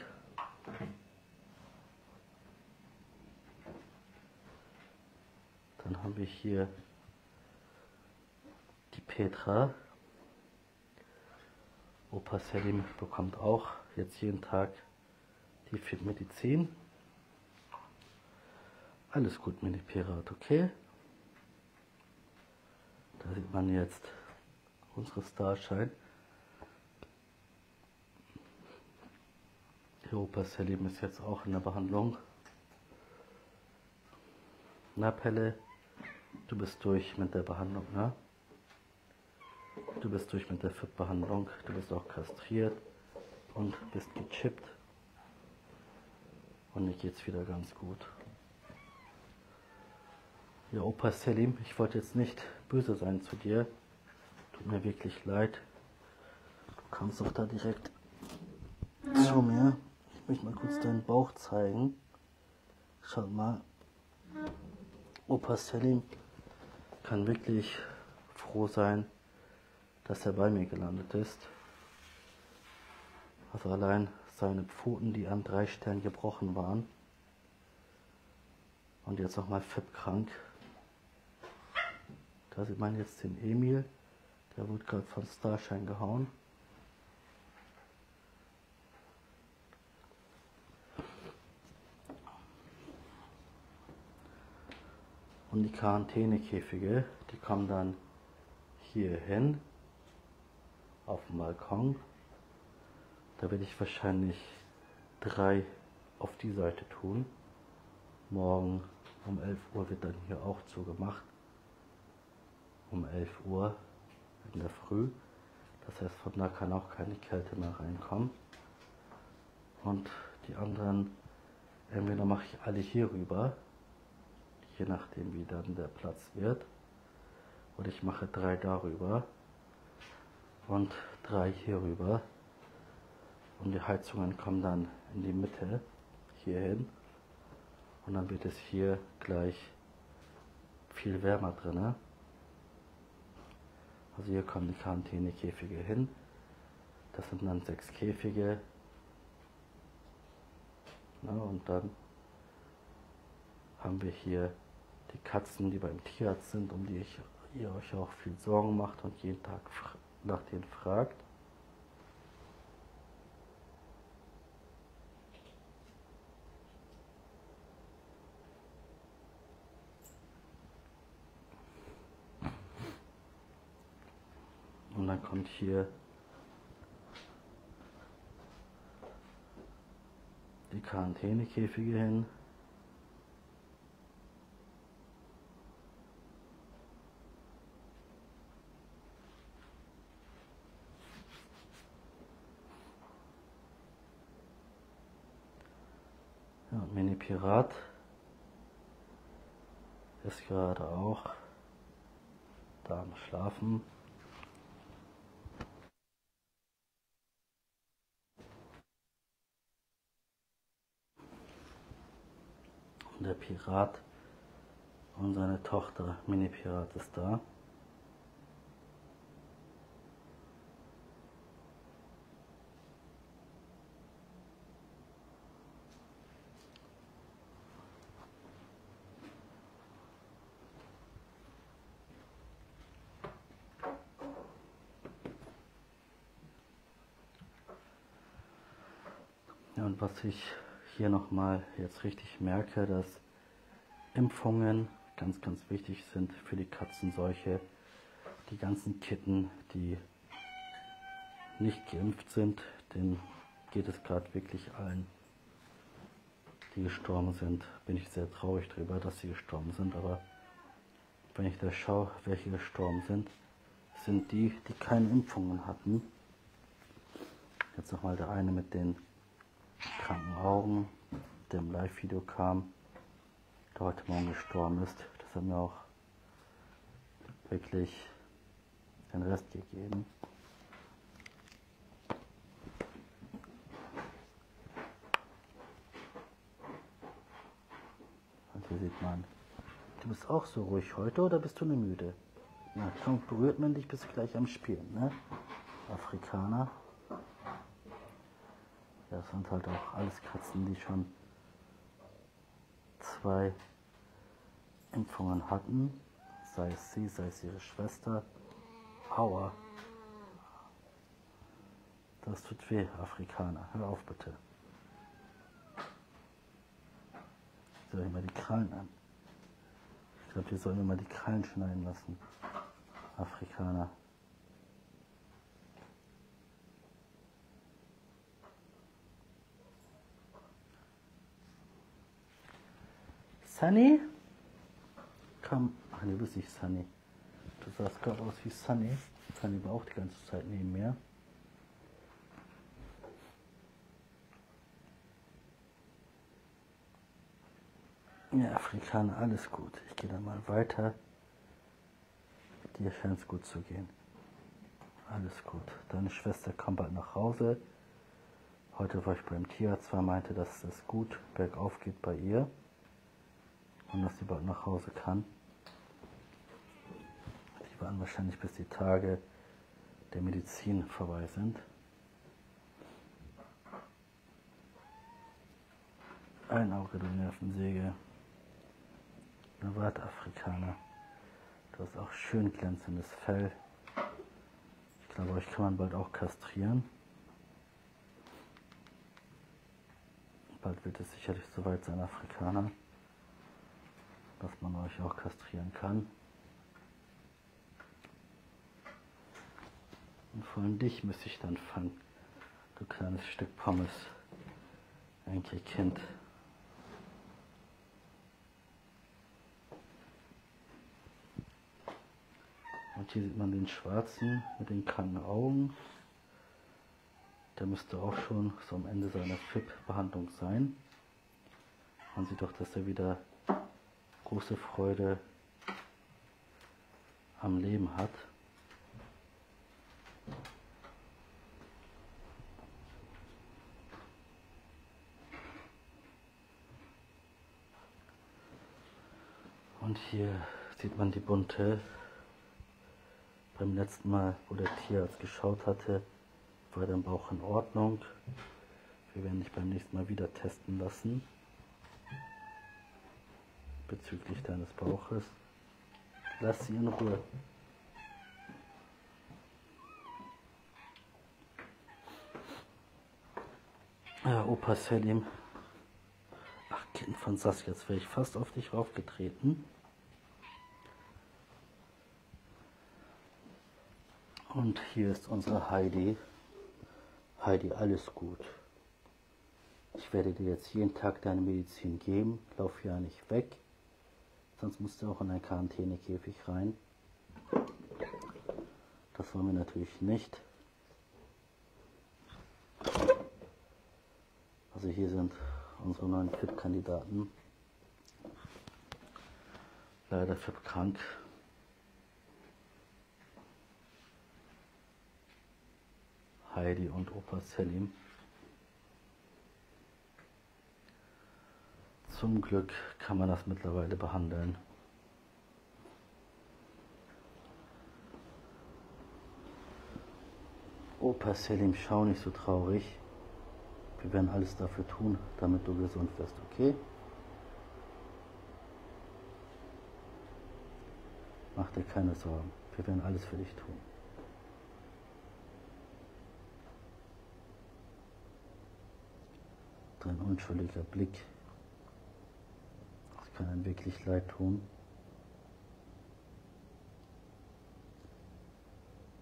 Dann haben wir hier die Petra. Opa Selim bekommt auch jetzt jeden Tag die Medizin. Alles gut, Mini Pirat, okay? Da sieht man jetzt unsere Starshine. Der Opa Selim ist jetzt auch in der Behandlung. Na Pelle, du bist durch mit der Behandlung, ne? Du bist durch mit der FIP-Behandlung, du bist auch kastriert und bist gechippt. Und mir geht's wieder ganz gut. Ja, Opa Selim, ich wollte jetzt nicht böse sein zu dir. Tut mir wirklich leid. Du kannst doch da direkt zu mir. Ich möchte mal kurz deinen Bauch zeigen. Schaut mal. Opa Selim kann wirklich froh sein, dass er bei mir gelandet ist. Also allein seine Pfoten, die an drei Stellen gebrochen waren. Und jetzt nochmal FIP krank. Da sieht man jetzt den Emil. Der wurde gerade von Starshine gehauen. Und die Quarantänekäfige, die kommen dann hier hin auf dem Balkon. Da werde ich wahrscheinlich drei auf die Seite tun. Morgen um 11 Uhr wird dann hier auch zugemacht. Um 11 Uhr in der Früh. Das heißt, von da kann auch keine Kälte mehr reinkommen. Und die anderen, entweder mache ich alle hier rüber, je nachdem wie dann der Platz wird. Oder ich mache drei darüber und drei hier rüber. Und die Heizungen kommen dann in die Mitte hier hin. Und dann wird es hier gleich viel wärmer drin. Also hier kommen die Quarantänekäfige hin. Das sind dann sechs Käfige. Na, und dann haben wir hier die Katzen, die beim Tierarzt sind, um die ich, ihr euch auch viel Sorgen macht und jeden Tag nach denen fragt. Und dann kommt hier die Quarantänekäfige hin. Ja, Mini Pirat ist gerade auch da am Schlafen. Der Pirat und seine Tochter Mini Pirat ist da. Und was ich hier nochmal jetzt richtig merke, dass Impfungen ganz, ganz wichtig sind für die Katzenseuche. Die ganzen Kitten, die nicht geimpft sind, denen geht es gerade wirklich allen, die gestorben sind. Bin ich sehr traurig darüber, dass sie gestorben sind, aber wenn ich da schaue, welche gestorben sind, sind die, die keine Impfungen hatten. Jetzt nochmal der eine mit den kranken Augen, der im Live-Video kam, der heute Morgen gestorben ist. Das hat mir auch wirklich den Rest gegeben. Und hier sieht man, du bist auch so ruhig heute oder bist du nur müde? Na komm, berührt man dich, bist du gleich am Spielen, ne? Afrikaner. Das sind halt auch alles Katzen, die schon zwei Impfungen hatten. Sei es sie, sei es ihre Schwester. Aua. Das tut weh, Afrikaner. Hör auf bitte. Ich soll immer die Krallen an. Ich glaube, die sollen immer die Krallen schneiden lassen. Afrikaner. Sunny? Komm. Ach du bist nicht Sunny. Du sahst gerade aus wie Sunny. Sunny war auch die ganze Zeit neben mir. Ja, Afrikaner, alles gut. Ich gehe dann mal weiter. Dir scheint es gut zu gehen. Alles gut. Deine Schwester kommt bald nach Hause. Heute war ich beim Tierarzt, war meinte, dass es gut bergauf geht bei ihr und dass sie bald nach Hause kann. Die waren wahrscheinlich bis die Tage der Medizin vorbei sind. Ein Auge der Nervensäge. Eine Wartafrikaner. Du hast auch schön glänzendes Fell. Ich glaube, euch kann man bald auch kastrieren. Bald wird es sicherlich soweit sein, Afrikaner, dass man euch auch kastrieren kann. Und vor allem dich müsste ich dann fangen, du kleines Stück Pommes, Enkelkind. Und hier sieht man den Schwarzen mit den kranken Augen. Der müsste auch schon so am Ende seiner FIP-Behandlung sein. Man sieht doch, dass er wieder große Freude am Leben hat. Und hier sieht man die bunte. Beim letzten Mal, wo der Tierarzt geschaut hatte, war dein Bauch in Ordnung. Wir werden dich beim nächsten Mal wieder testen lassen. Bezüglich deines Bauches. Lass sie in Ruhe. Ja, Opa Selim. Ach, Kind von Saskia, jetzt wäre ich fast auf dich raufgetreten. Und hier ist unsere Heidi. Heidi, alles gut. Ich werde dir jetzt jeden Tag deine Medizin geben. Lauf ja nicht weg. Sonst musst du auch in einen Quarantänekäfig rein. Das wollen wir natürlich nicht. Also hier sind unsere neuen FIP-Kandidaten. Leider FIP krank. Heidi und Opa Selim. Zum Glück kann man das mittlerweile behandeln. Opa Selim, schau nicht so traurig. Wir werden alles dafür tun, damit du gesund wirst, okay? Mach dir keine Sorgen. Wir werden alles für dich tun. Dein unschuldiger Blick. Kann einem wirklich leid tun.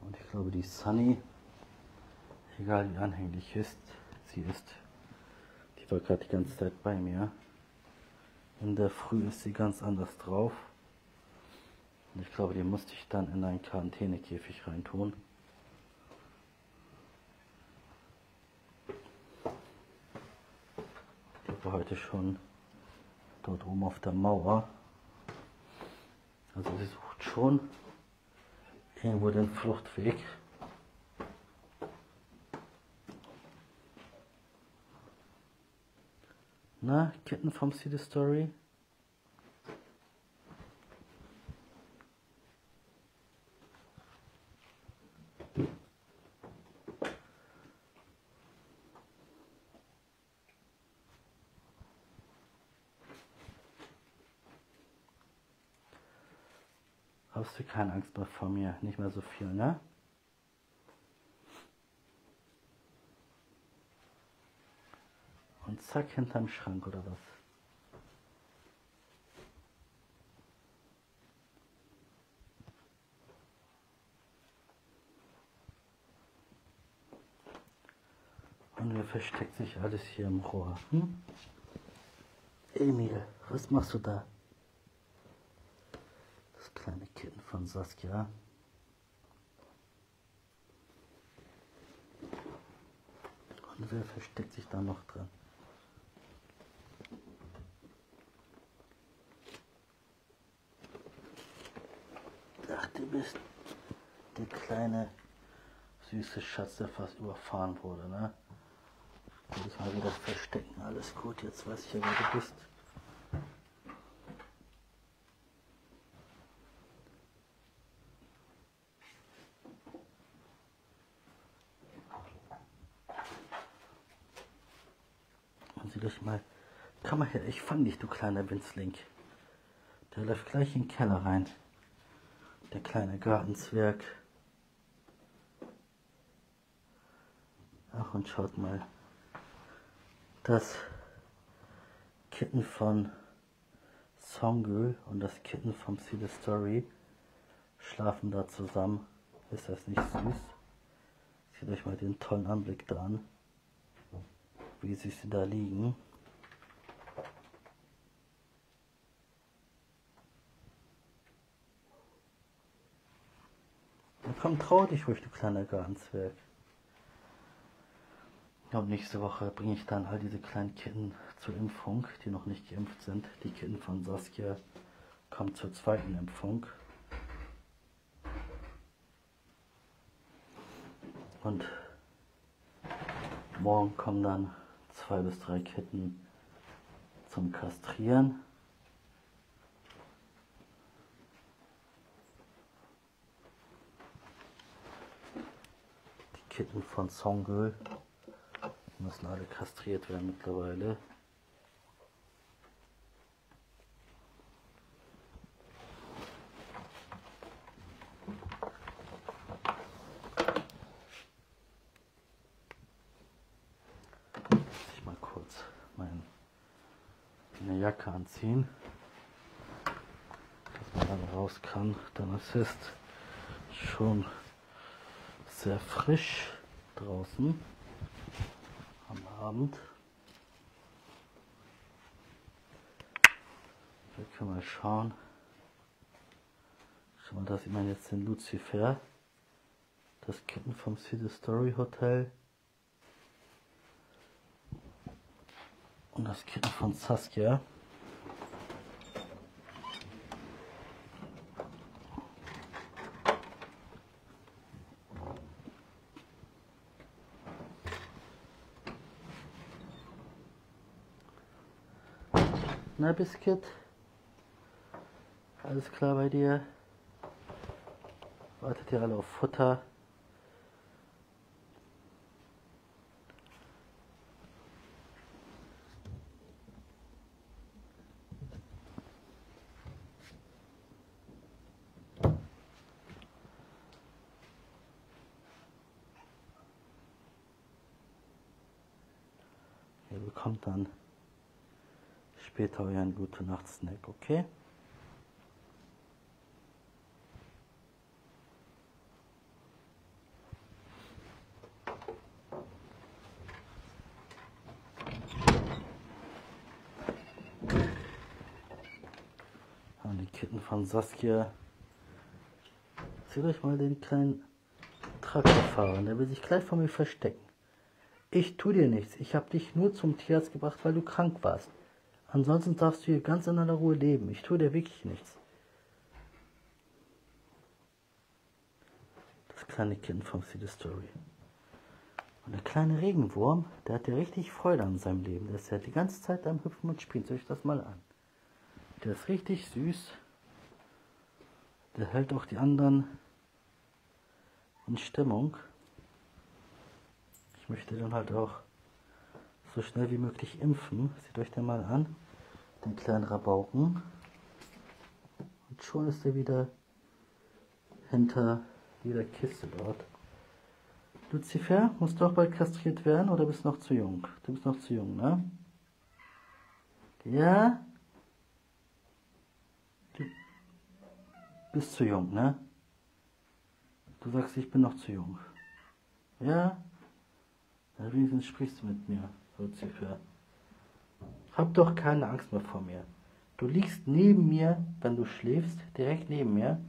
Und ich glaube, die Sunny, egal wie anhänglich ist, sie ist, die war gerade die ganze Zeit bei mir. In der Früh ist sie ganz anders drauf. Und ich glaube, die musste ich dann in einen Quarantänekäfig reintun. Die war heute schon dort oben auf der Mauer. Also sie sucht schon irgendwo den Fluchtweg. Na, Kitten vom City Story? Hast du keine Angst mehr vor mir? Nicht mehr so viel, ne? Und zack, hinterm Schrank oder was? Und wer versteckt sich alles hier im Rohr? Hm? Emil, was machst du da? Das kleine Kind von Saskia. Und wer versteckt sich da noch drin? Ach, du bist der kleine süße Schatz, der fast überfahren wurde, ne? Jedes Mal wieder verstecken. Alles gut, jetzt weiß ich ja, wer du bist. dich mal. Komm mal her, ich fang dich, du kleiner Winzling. Der läuft gleich in den Keller rein. Der kleine Gartenzwerg. Ach, und schaut mal. Das Kitten von Songül und das Kitten vom See the Story schlafen da zusammen. Ist das nicht süß? Seht euch mal den tollen Anblick da an. Wie sie da liegen. Na komm, trau dich ruhig, du kleiner Gartenzwerg. Und nächste Woche bringe ich dann all diese kleinen Kitten zur Impfung, die noch nicht geimpft sind. Die Kitten von Saskia kommen zur zweiten Impfung. Und morgen kommen dann zwei bis drei Kitten zum Kastrieren. Die Kitten von Songül müssen alle kastriert werden mittlerweile. Ich mal kurz meine Jacke anziehen, dass man dann raus kann. Dann ist es schon sehr frisch draußen am Abend. Wir können mal schauen. Schau mal, da sieht man jetzt den Lucifer. Das Kitten vom City Story Hotel. Und das Kitten von Saskia. Na, Biscuit? Alles klar bei dir? Wartet ihr alle auf Futter? Ihr bekommt dann später euren gute Nacht Snack, okay? Und die Kitten von Saskia. Seht euch mal den kleinen Traktorfahrer, der will sich gleich vor mir verstecken. Ich tu dir nichts. Ich habe dich nur zum Tierarzt gebracht, weil du krank warst. Ansonsten darfst du hier ganz in aller Ruhe leben. Ich tue dir wirklich nichts. Das kleine Kind vom City Story. Und der kleine Regenwurm, der hat ja richtig Freude an seinem Leben. Der ist ja die ganze Zeit am Hüpfen und Spielen. Seht euch das mal an. Der ist richtig süß. Der hält auch die anderen in Stimmung. Ich möchte dann halt auch so schnell wie möglich impfen. Seht euch den mal an, den kleinen Rabauken. Und schon ist er wieder hinter jeder Kiste dort. Lucifer, musst du auch bald kastriert werden oder bist du noch zu jung? Du bist noch zu jung, ne? Ja? Du bist zu jung, ne? Du sagst, ich bin noch zu jung. Ja? Na, wenigstens sprichst du mit mir. Lucifer. Hab doch keine Angst mehr vor mir. Du liegst neben mir, wenn du schläfst, direkt neben mir.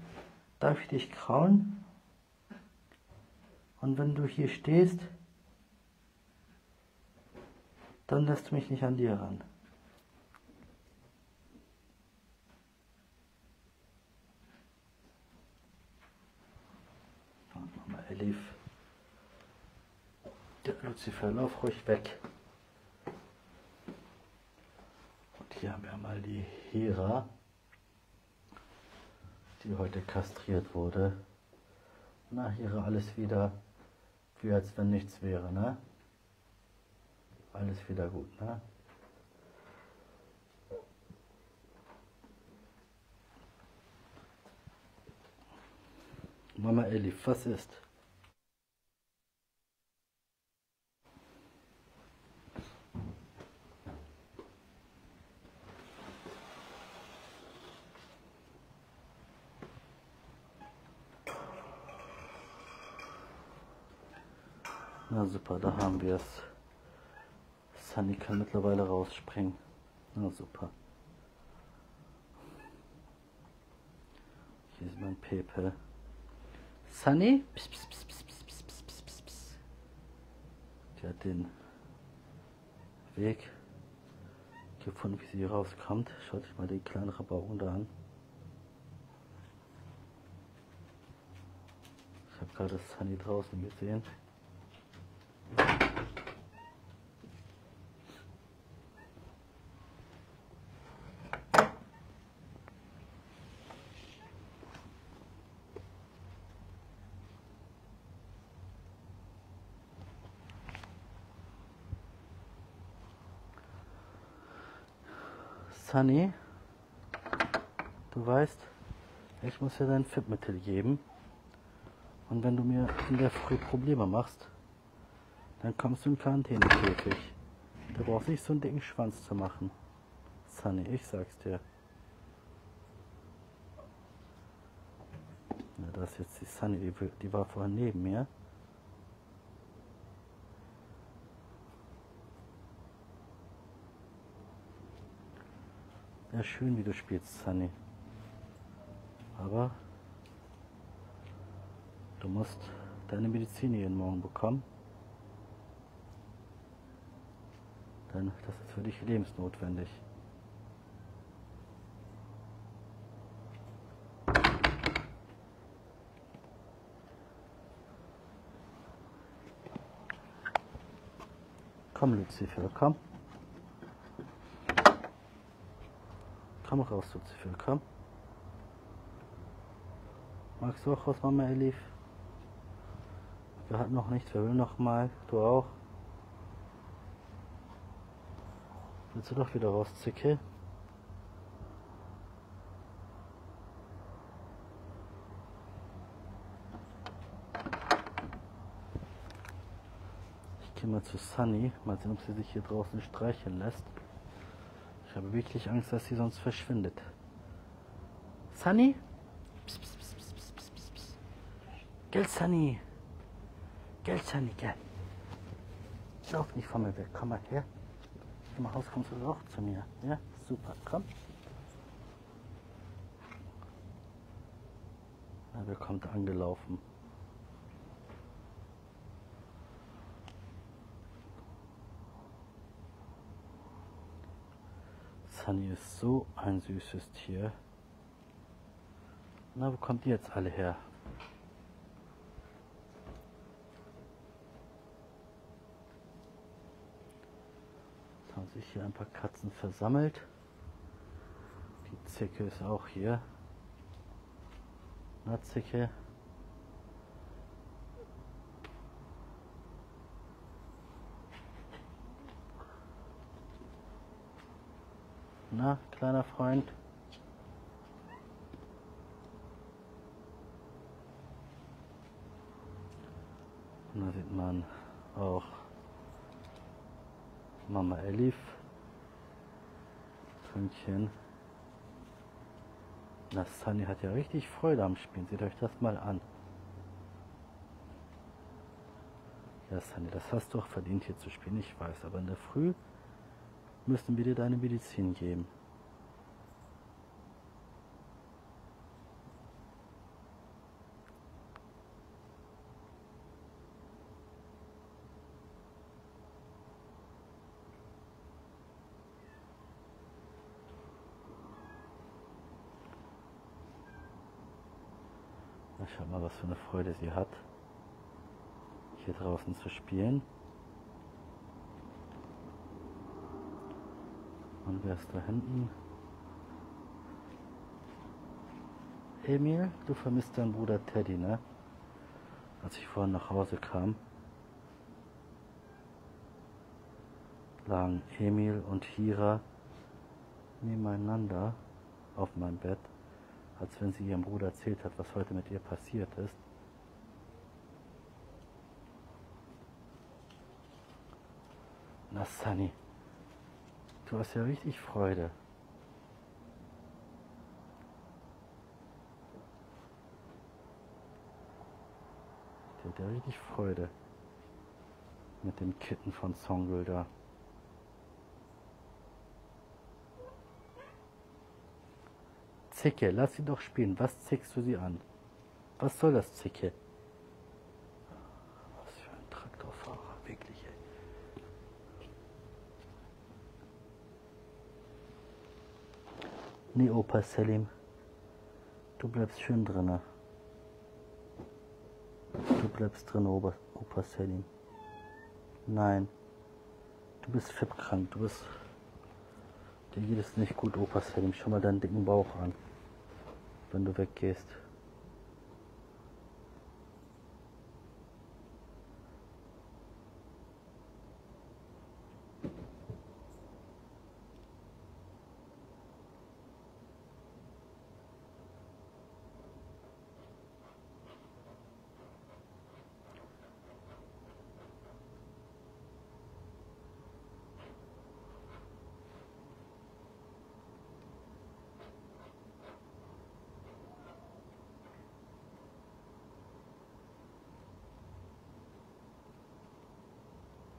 Darf ich dich kraulen? Und wenn du hier stehst, dann lässt du mich nicht an dir ran. Elif. Der Lucifer, lauf ruhig weg. Hier haben wir mal die Hera, die heute kastriert wurde. Na, Hera, alles wieder, wie als wenn nichts wäre, ne? Alles wieder gut, ne? Mama Elif, was ist? Na super, da haben wir es. Sunny kann mittlerweile rausspringen. Na super. Hier ist mein Pepe. Sunny? Pss, pss, pss, pss, pss, pss, pss, pss, pss. Die hat den Weg gefunden, wie sie rauskommt. Schaut euch mal die kleinen Rabauken da an. Ich habe gerade Sunny draußen gesehen. Sunny, du weißt, ich muss dir dein Fitmittel geben. Und wenn du mir in der Früh Probleme machst, dann kommst du in Quarantänekäfig. Du brauchst nicht so einen dicken Schwanz zu machen. Sunny, ich sag's dir. Ja, das ist jetzt die Sunny, die, die war vorhin neben mir. Ja, schön, wie du spielst, Sunny. Aber du musst deine Medizin jeden Morgen bekommen. Denn das ist für dich lebensnotwendig. Komm, Lucifer, komm. Raus, Lucifer, komm. Magst du auch was, Mama Elif? Wir hatten noch nichts, wer will noch mal? Du auch? Willst du doch wieder raus, Zicke? Ich gehe mal zu Sunny, mal sehen, ob sie sich hier draußen streicheln lässt. Ich habe wirklich Angst, dass sie sonst verschwindet. Sunny? Psst, psst, psst, psst, psst, psst, psst, psst. Gell, Sunny? Gell, Sunny, gell? Lauf nicht von mir weg, komm mal her. Im Haus kommst du auch zu mir. Ja, super, komm. Wer kommt angelaufen? Sunny ist so ein süßes Tier. Na, wo kommt ihr jetzt alle her? Es haben sich hier ein paar Katzen versammelt. Die Zicke ist auch hier. Na, Zicke. Na, kleiner Freund. Und da sieht man auch Mama Elif. Pünktchen. Na, Sunny hat ja richtig Freude am Spielen. Seht euch das mal an. Ja, Sunny, das hast du auch verdient, hier zu spielen. Ich weiß, aber in der Früh müssen wir dir deine Medizin geben. Schau mal, was für eine Freude sie hat, hier draußen zu spielen. Wer ist da hinten? Emil, du vermisst deinen Bruder Teddy, ne? Als ich vorhin nach Hause kam, lagen Emil und Hira nebeneinander auf meinem Bett als wenn sie ihrem Bruder erzählt hat, was heute mit ihr passiert ist. Na Sunny, du hast ja richtig Freude. Die hat ja richtig Freude mit dem Kitten von Songül da. Zicke, lass sie doch spielen. Was zickst du sie an? Was soll das Zicke? Was für ein Traktorfahrer, wirklich, ey. Nee, Opa Selim. Du bleibst schön drinne. Du bleibst drin, Opa, Opa Selim. Nein. Du bist fittkrank. Du bist. Dir geht es nicht gut, Opa Selim. Schau mal deinen dicken Bauch an wenn du weggehst.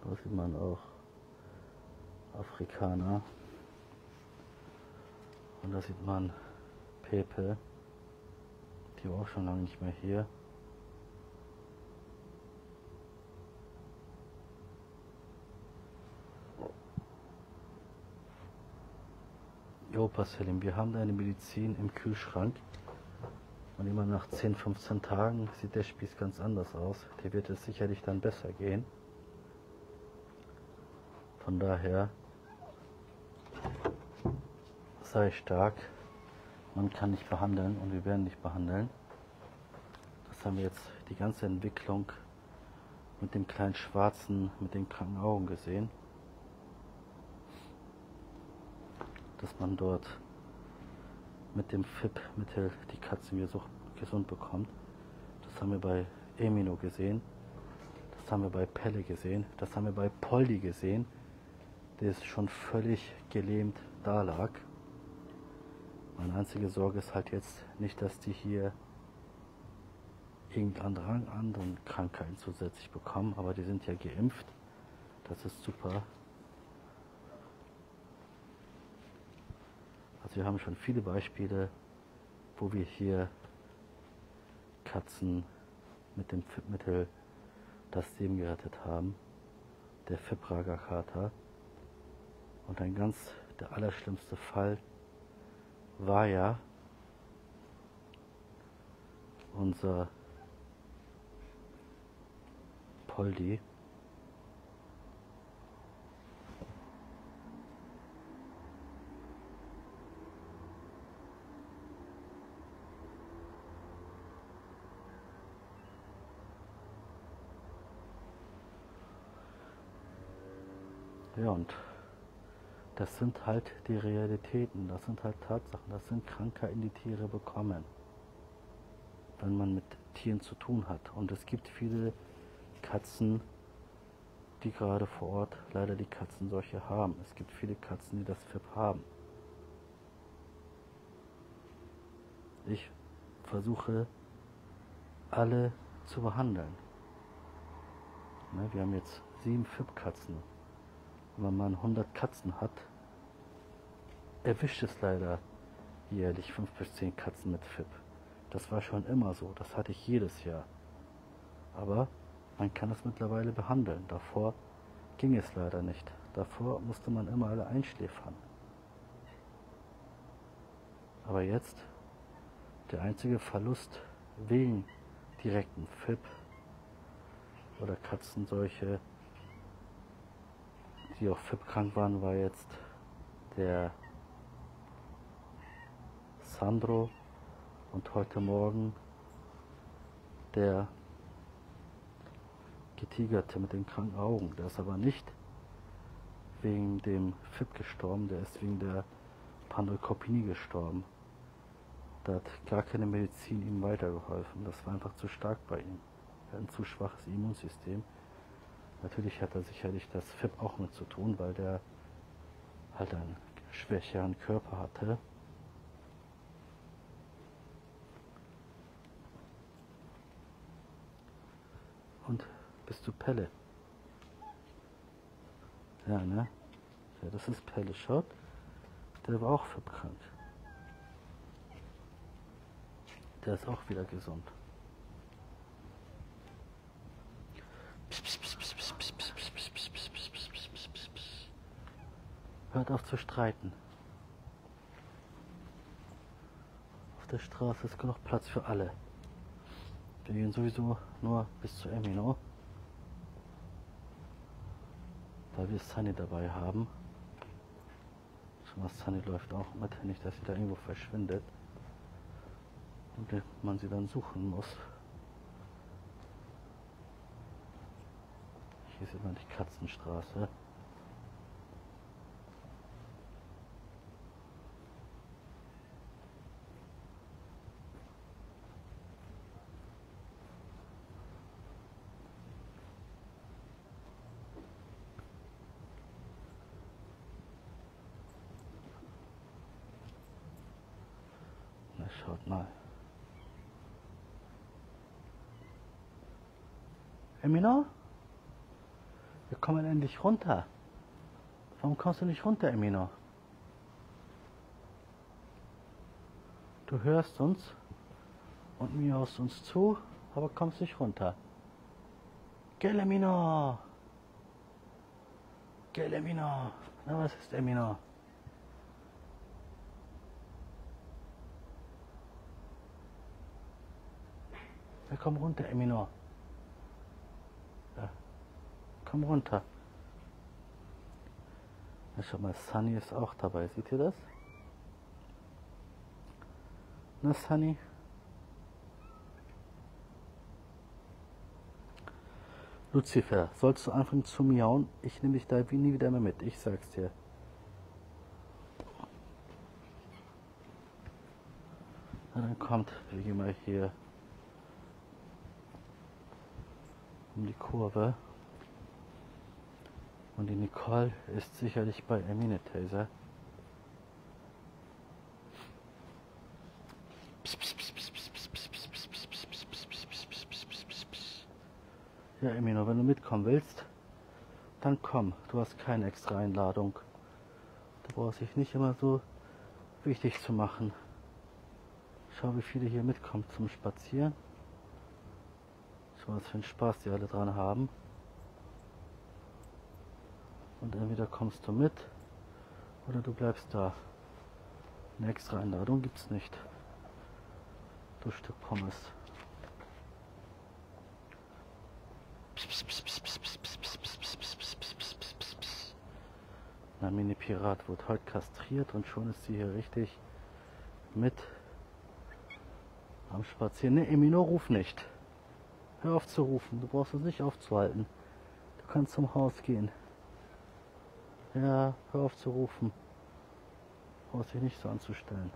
Da sieht man auch Afrikaner. Und da sieht man Pepe. Die war auch schon lange nicht mehr hier. Jo, Passelim, wir haben deine Medizin im Kühlschrank. Und immer nach 10, 15 Tagen sieht der Spieß ganz anders aus. Dir wird es sicherlich dann besser gehen. Von daher sei stark. Man kann nicht behandeln und wir werden nicht behandeln. Das haben wir jetzt die ganze Entwicklung mit dem kleinen Schwarzen, mit den kranken Augen gesehen. Dass man dort mit dem FIP-Mittel die Katzen gesund bekommt. Das haben wir bei Emino gesehen. Das haben wir bei Pelle gesehen. Das haben wir bei Poldi gesehen der schon völlig gelähmt da lag. Meine einzige Sorge ist halt jetzt nicht, dass die hier irgendeine anderen Krankheiten zusätzlich bekommen, aber die sind ja geimpft. Das ist super. Also wir haben schon viele Beispiele, wo wir hier Katzen mit dem FIP-Mittel das Leben gerettet haben. Der Fibraga-Kater. Und ein ganz der allerschlimmste Fall war ja unser Poldi. Ja, und das sind halt die Realitäten, das sind halt Tatsachen, das sind Krankheiten, die Tiere bekommen, wenn man mit Tieren zu tun hat. Und es gibt viele Katzen, die gerade vor Ort leider die Katzenseuche haben. Es gibt viele Katzen, die das FIP haben. Ich versuche alle zu behandeln. Ne, wir haben jetzt sieben FIP-Katzen wenn man 100 Katzen hat, erwischt es leider jährlich 5 bis 10 Katzen mit FIP. Das war schon immer so, das hatte ich jedes Jahr. Aber man kann es mittlerweile behandeln. Davor ging es leider nicht. Davor musste man immer alle einschläfern. Aber jetzt der einzige Verlust wegen direkten FIP oder Katzenseuche die auch FIP-krank waren, war jetzt der Sandro und heute Morgen der Getigerte mit den kranken Augen. Der ist aber nicht wegen dem FIP gestorben, der ist wegen der Pandeukopie gestorben. Da hat gar keine Medizin ihm weitergeholfen. Das war einfach zu stark bei ihm. Er hat ein zu schwaches Immunsystem. Natürlich hat er sicherlich das FIP auch mit zu tun, weil der halt einen schwächeren Körper hatte. Und bist du Pelle? Ja, ne? Ja, das ist Pelle Schott. Der war auch verbrannt. Der ist auch wieder gesund. Hört auf zu streiten. Auf der Straße ist genug Platz für alle. Wir gehen sowieso nur bis zu Emino. Weil wir Sunny dabei haben. Schon Sunny läuft auch mit, nicht dass sie da irgendwo verschwindet. Und man sie dann suchen muss. Hier sieht man die Katzenstraße. Schaut mal. Emina? Wir kommen endlich runter. Warum kommst du nicht runter, Emina? Du hörst uns und mir aus uns zu, aber kommst nicht runter. Gell, Emina? Gell, Emina? Na, was ist Emina? Ja, komm runter, Eminor. Komm runter. Ja, schau mal, Sunny ist auch dabei. Seht ihr das? Na, Sunny? Lucifer, sollst du anfangen zu miauen? Ich nehme dich da nie wieder mehr mit. Ich sag's dir. Na, dann kommt, wir gehen mal hier um die Kurve. Und die Nicole ist sicherlich bei Eminetaser. Ja, Emino, wenn du mitkommen willst, dann komm. Du hast keine extra Einladung. Du brauchst dich nicht immer so wichtig zu machen. Schau, wie viele hier mitkommen zum Spazieren. Schau, was für einen Spaß die alle dran haben. Und entweder kommst du mit oder du bleibst da. Eine extra Einladung gibt es nicht. Du Stück Pommes. Na, Mini-Pirat wird heute kastriert und schon ist sie hier richtig mit am Spazieren. Ne, Emino, ruf nicht. Hör auf zu rufen, du brauchst uns nicht aufzuhalten. Du kannst zum Haus gehen. Ja, hör auf zu rufen. Brauchst dich nicht so anzustellen.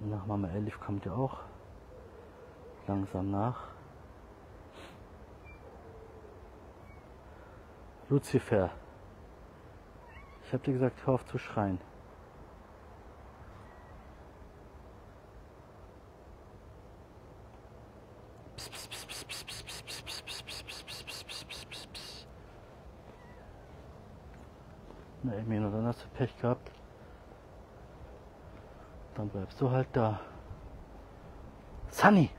Nach Mama Elif kommt ja auch langsam nach. Lucifer, ich habe dir gesagt, hör auf zu schreien. Na, Emil, dann hast du Pech gehabt. Dann bleibst du halt da. Sunny!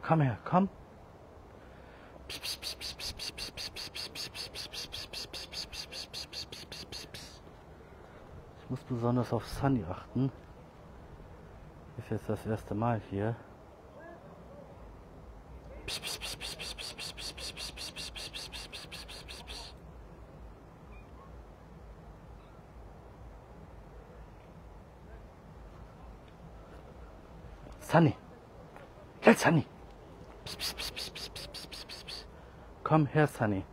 Komm her, komm. besonders auf Sunny achten. Ist jetzt das erste Mal hier. Sunny. Hey, Sunny. Komm her, Sunny.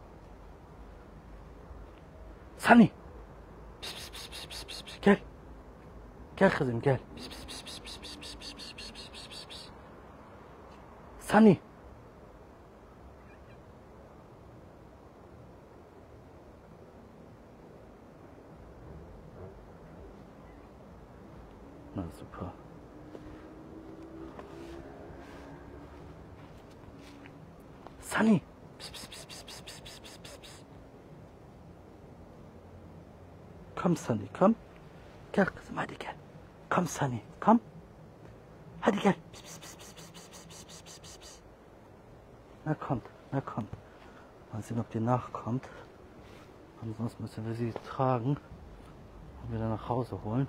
Sunny. Gel kızım gel. Pis pis pis pis pis pis pis pis pis pis pis pis. Sani. Nachkommt. Ansonsten müssen wir sie tragen und wieder nach Hause holen.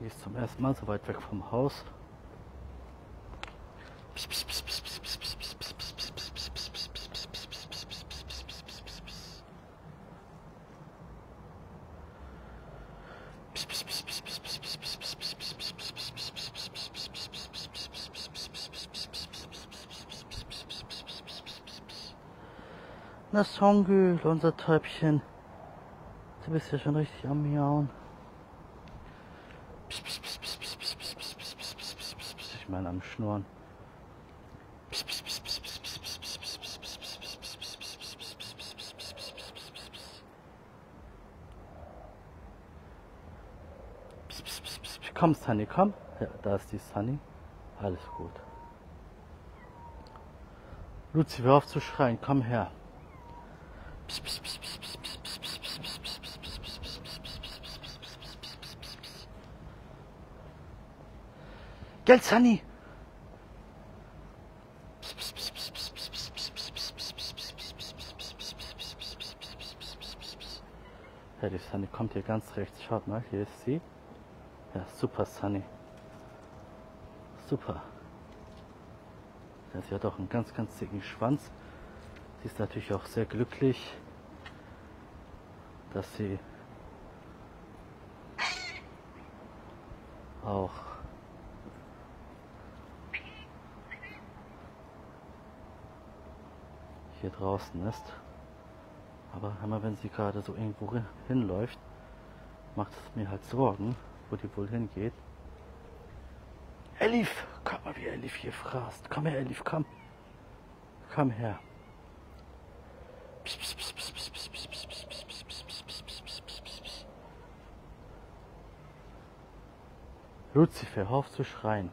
Die ist zum ersten Mal so weit weg vom Haus. Songül, unser Täubchen. Du bist ja schon richtig am Miauen. Ich meine am Schnurren. Komm, Sunny, komm. Ja, da ist die Sunny. Alles gut. Luzi, hör auf zu schreien. Komm her. Gell, Sunny? Ja, die Sunny kommt hier ganz rechts. Schaut mal, hier ist sie. Ja, super Sunny. Super. Ja, sie hat auch einen ganz, ganz dicken Schwanz. Sie ist natürlich auch sehr glücklich, dass sie auch hier draußen ist. Aber immer wenn sie gerade so irgendwo hinläuft, macht es mir halt Sorgen, wo die wohl hingeht. Elif, guck mal, wie Elif hier frast. Komm her, Elif, komm. Komm her. Lucifer, hör auf zu schreien.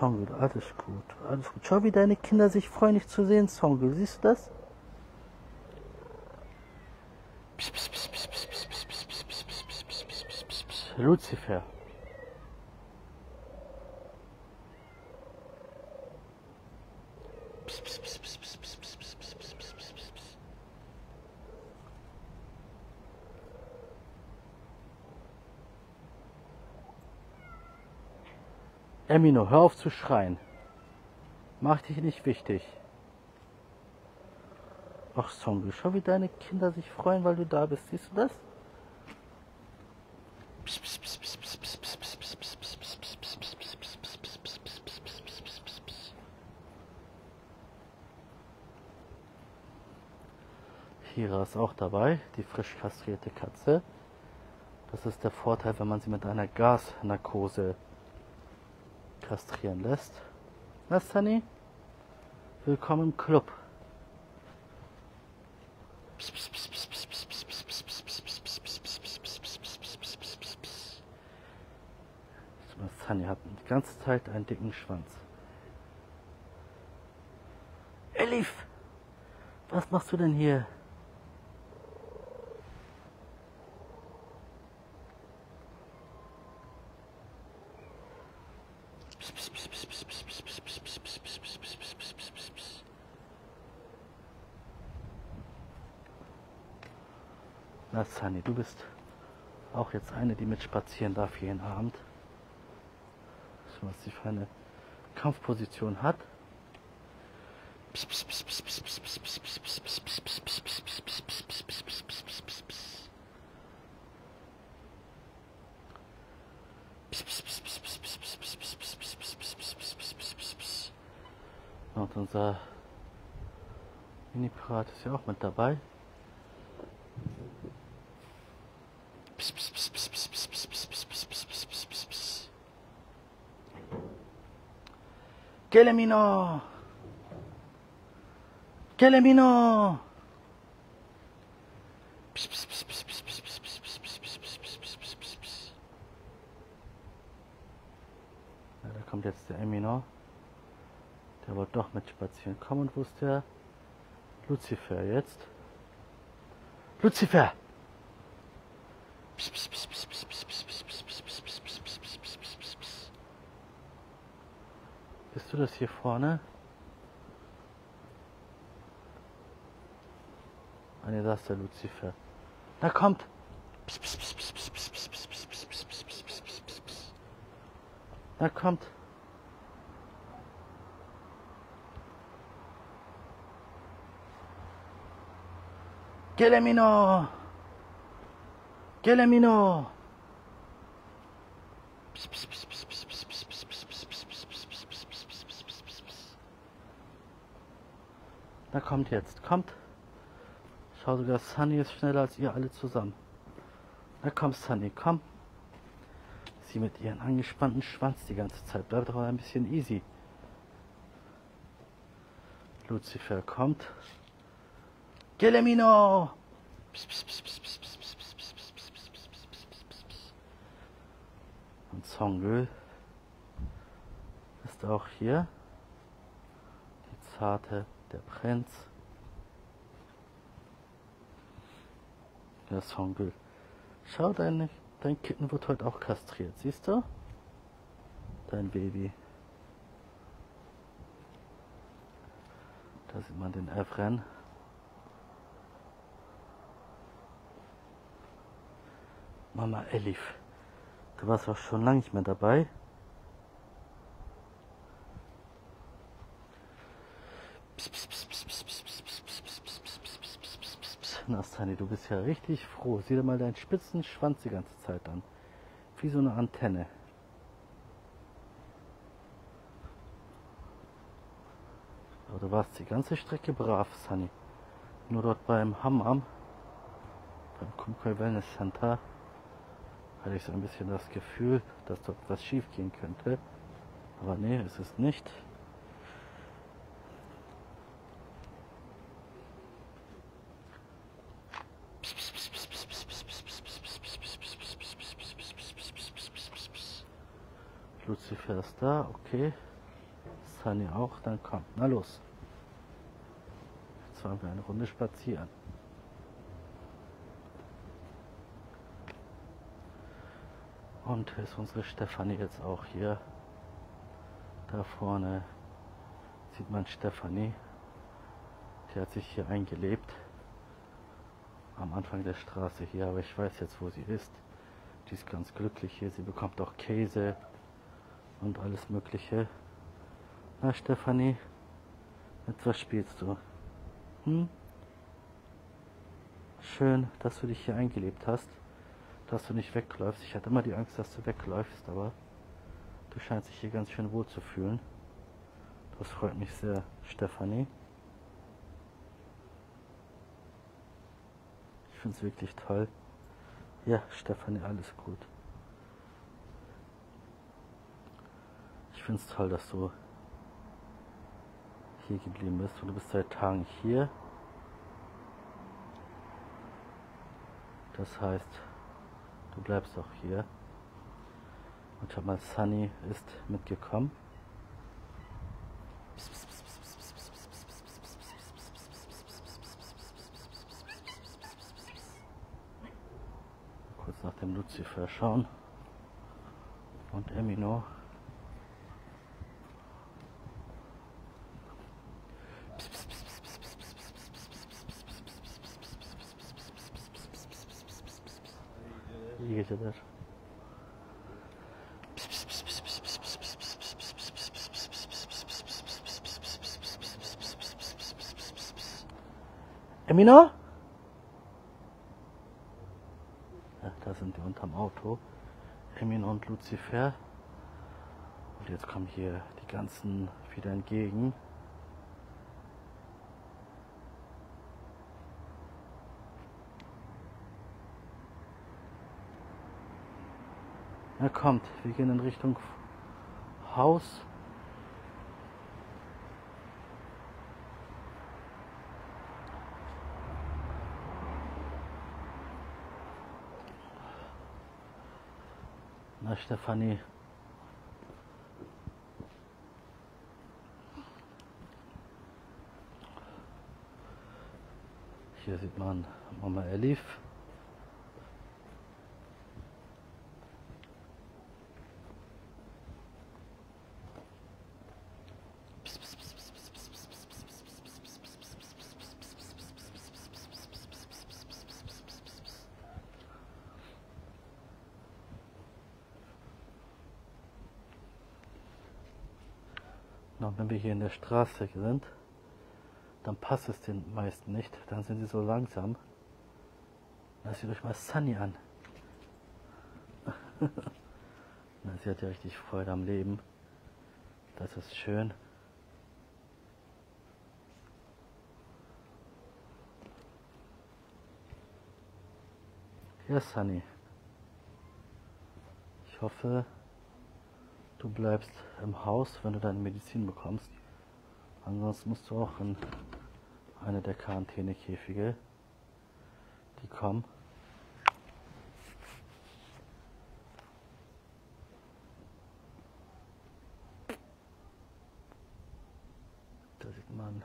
Songül, alles gut, alles gut. Schau, wie deine Kinder sich freuen, dich zu sehen, Songül. Siehst du das? Lucifer. Emino, hör auf zu schreien. Mach dich nicht wichtig. Ach, Zombie, schau, wie deine Kinder sich freuen, weil du da bist. Siehst du das? Hira ist auch dabei, die frisch kastrierte Katze. Das ist der Vorteil, wenn man sie mit einer Gasnarkose kastrieren lässt. Na, Sunny? Willkommen im Club. Sunny hat die ganze Zeit einen dicken Schwanz. Elif! Was machst du denn hier? Sunny, du bist auch jetzt eine, die mitspazieren darf jeden Abend. Schau, was sie für eine Kampfposition hat. Und unser Mini-Pirat ist ja auch mit dabei. Gelemino! Gelemino! Pss, pss, pss, pss, pss, pss, pss, pss, pss, pss, pss, pss, pss, pss, pss, pss. Ja, da kommt jetzt der Emino. Der wollte doch mit spazieren kommen. Und wo ist der Lucifer jetzt? Lucifer! Pss, pss, pss, Du das hier vorne? Ah ne, da ist der Lucifer. Da kommt! Pss, pss, pss, pss, Kommt jetzt, kommt. Schau sogar, Sunny ist schneller als ihr alle zusammen. Na komm, Sunny, komm. Sie mit ihren angespannten Schwanz die ganze Zeit. Bleibt doch ein bisschen easy. Lucifer kommt. Gelemino! Pss, pss, pss, pss, pss, pss, pss. Und Songül ist auch hier. Die zarte der Prinz. Der Songül. Schau, dein, dein Kitten wird heute auch kastriert, siehst du? Dein Baby. Da sieht man den Evren. Mama Elif. Du warst auch schon lange nicht mehr dabei. Nastani, du bist ja richtig froh. Sieh dir mal deinen spitzen Schwanz die ganze Zeit an. Wie so eine Antenne. Aber du warst die ganze Strecke brav, Sunny. Nur dort beim Hammam, beim Kumkai Wellness Center, hatte ich so ein bisschen das Gefühl, dass dort was schief gehen könnte. Aber nee, ist es nicht. Lucifer ist da, okay. Sunny auch, dann kommt. Na los. Jetzt wollen wir eine Runde spazieren. Und ist unsere Stefanie jetzt auch hier. Da vorne sieht man Stefanie. Die hat sich hier eingelebt. Am Anfang der Straße hier, aber ich weiß jetzt, wo sie ist. Die ist ganz glücklich hier. Sie bekommt auch Käse und alles Mögliche. Na, Stefanie, mit was spielst du? Hm? Schön, dass du dich hier eingelebt hast dass du nicht wegläufst. Ich hatte immer die Angst, dass du wegläufst, aber du scheinst dich hier ganz schön wohl zu fühlen. Das freut mich sehr, Stefanie. Ich finde es wirklich toll. Ja, Stefanie, alles gut. Ich finde es toll, dass du hier geblieben bist du bist seit Tagen hier. Das heißt, Du bleibst auch hier. Und schau mal, Sunny ist mitgekommen. Kurz nach dem Lucifer schauen. Und Emino. Geceler. Emino? Ja, da sind die unterm Auto. Emino und Lucifer. Und jetzt kommen hier die ganzen wieder entgegen. Er kommt. Wir gehen in Richtung Haus. Na, Stefanie. Hier sieht man Mama Elif. Und wenn wir hier in der Straße sind, dann passt es den meisten nicht. Dann sind sie so langsam. Lass euch mal Sunny an. [laughs] Sie hat ja richtig Freude am Leben. Das ist schön. Ja, Sunny. Ich hoffe, du bleibst im Haus, wenn du deine Medizin bekommst. Ansonsten musst du auch in eine der Quarantänekäfige, die kommen. Da sieht man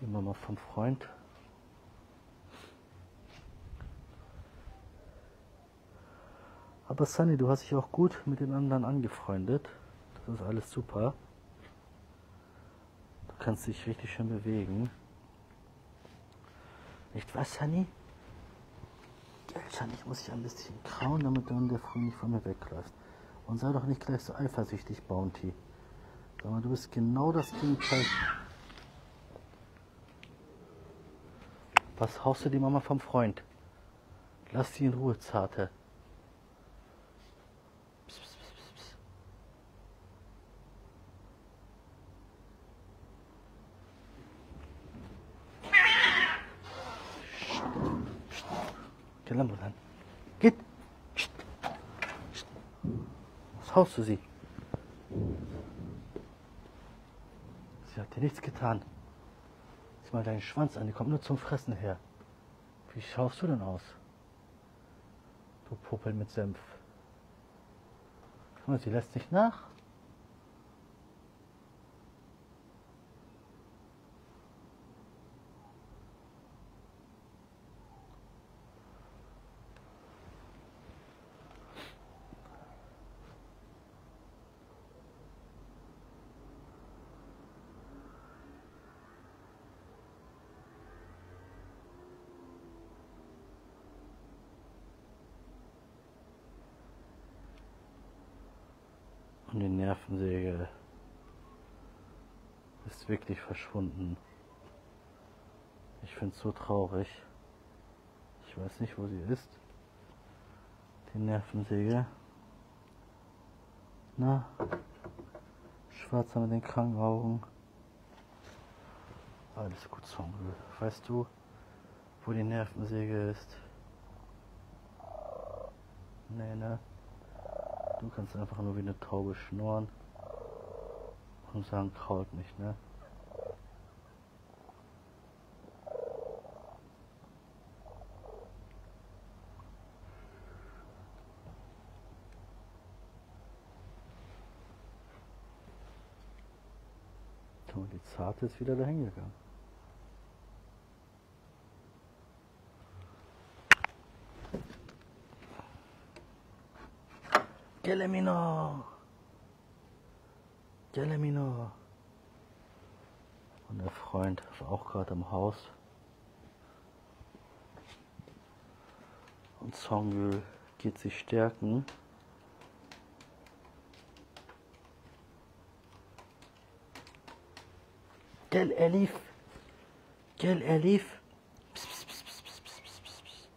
die Mama vom Freund. Aber Sunny, du hast dich auch gut mit den anderen angefreundet. Das ist alles super. Du kannst dich richtig schön bewegen. Nicht wahr, Sunny? Ja, Sunny, ich muss dich ein bisschen krauen, damit du in der Früh nicht von mir wegläufst. Und sei doch nicht gleich so eifersüchtig, Bounty. Sag mal, du bist genau das Gegenteil. Was haust du die Mama vom Freund? Lass sie in Ruhe, Zarte. Der Lambo dann. Geht. Was haust du sie? Sie hat dir nichts getan. Sieh mal deinen Schwanz an, die kommt nur zum Fressen her. Wie schaust du denn aus? Du Puppel mit Senf. Sie lässt nicht nach. Und die Nervensäge ist wirklich verschwunden. Ich finde es so traurig. Ich weiß nicht, wo sie ist. Die Nervensäge. Na, schwarzer mit den kranken Augen. Alles gut, Songel. Weißt du, wo die Nervensäge ist? Nee, ne? Du kannst einfach nur wie eine Taube schnurren und sagen, kraut mich, ne? Zarte ist wieder dahin gegangen. Gelemino! Gelemino! Und der Freund war auch gerade im Haus. Und Songül geht sich stärken. Gel Elif! Gel Elif! Psst, psst, psst, psst, psst, psst, psst, psst.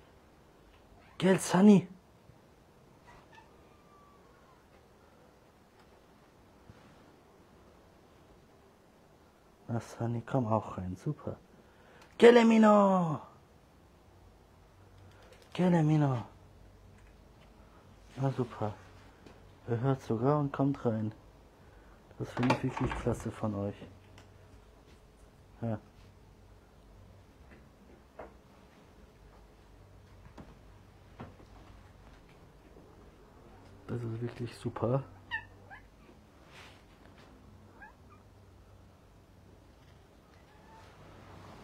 Gel Sunny! Na Sunny, komm auch rein, super. Gelemino! Gelemino! Na super. Er hört sogar und kommt rein. Das finde ich wirklich klasse von euch. Das ist wirklich super.